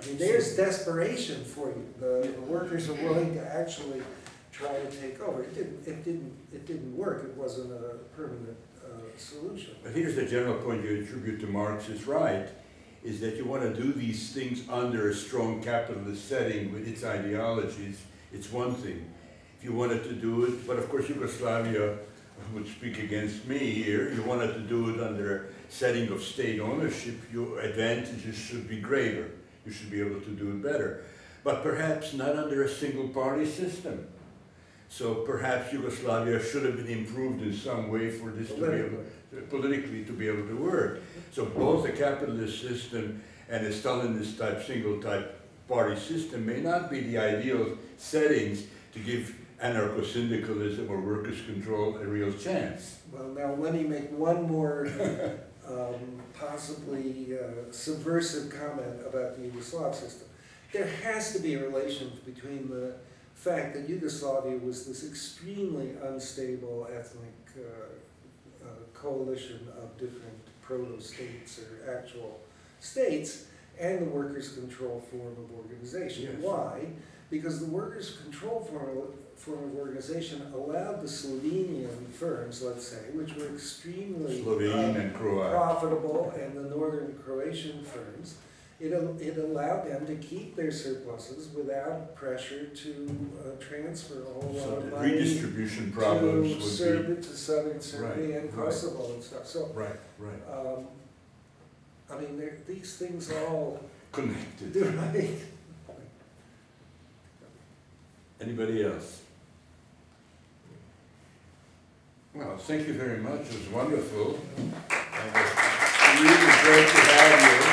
I mean, there's desperation for you. The, the workers are willing to actually try to take over. It didn't, it didn't, it didn't work. It wasn't a permanent uh, solution. But here's the general point you attribute to Marx is right, is that you want to do these things under a strong capitalist setting with its ideologies, it's one thing. If you wanted to do it, but of course Yugoslavia would speak against me here, you wanted to do it under a setting of state ownership, your advantages should be greater. You should be able to do it better. But perhaps not under a single party system. So perhaps Yugoslavia should have been improved in some way for this to be able, politically to be able to work. So both a capitalist system and a Stalinist type, single type party system may not be the ideal settings to give anarcho-syndicalism or workers' control a real chance? Well, now let me make one more um, possibly uh, subversive comment about the Yugoslav system. There has to be a relation between the fact that Yugoslavia was this extremely unstable ethnic uh, uh, coalition of different proto-states or actual states and the workers' control form of organization. Yes. Why? Because the workers' control form, form of organization allowed the Slovenian firms, let's say, which were extremely Slovene uh, and Croat. profitable, and the northern Croatian firms, it, it allowed them to keep their surpluses without pressure to uh, transfer a whole lot So of the money redistribution to problems would Serbia, to southern Serbia Right, and right. Kosovo and stuff. So, right, right, um, I mean, these things are all connected. do right. Anybody else? Well, thank you very much, it was wonderful. It was really great to have you.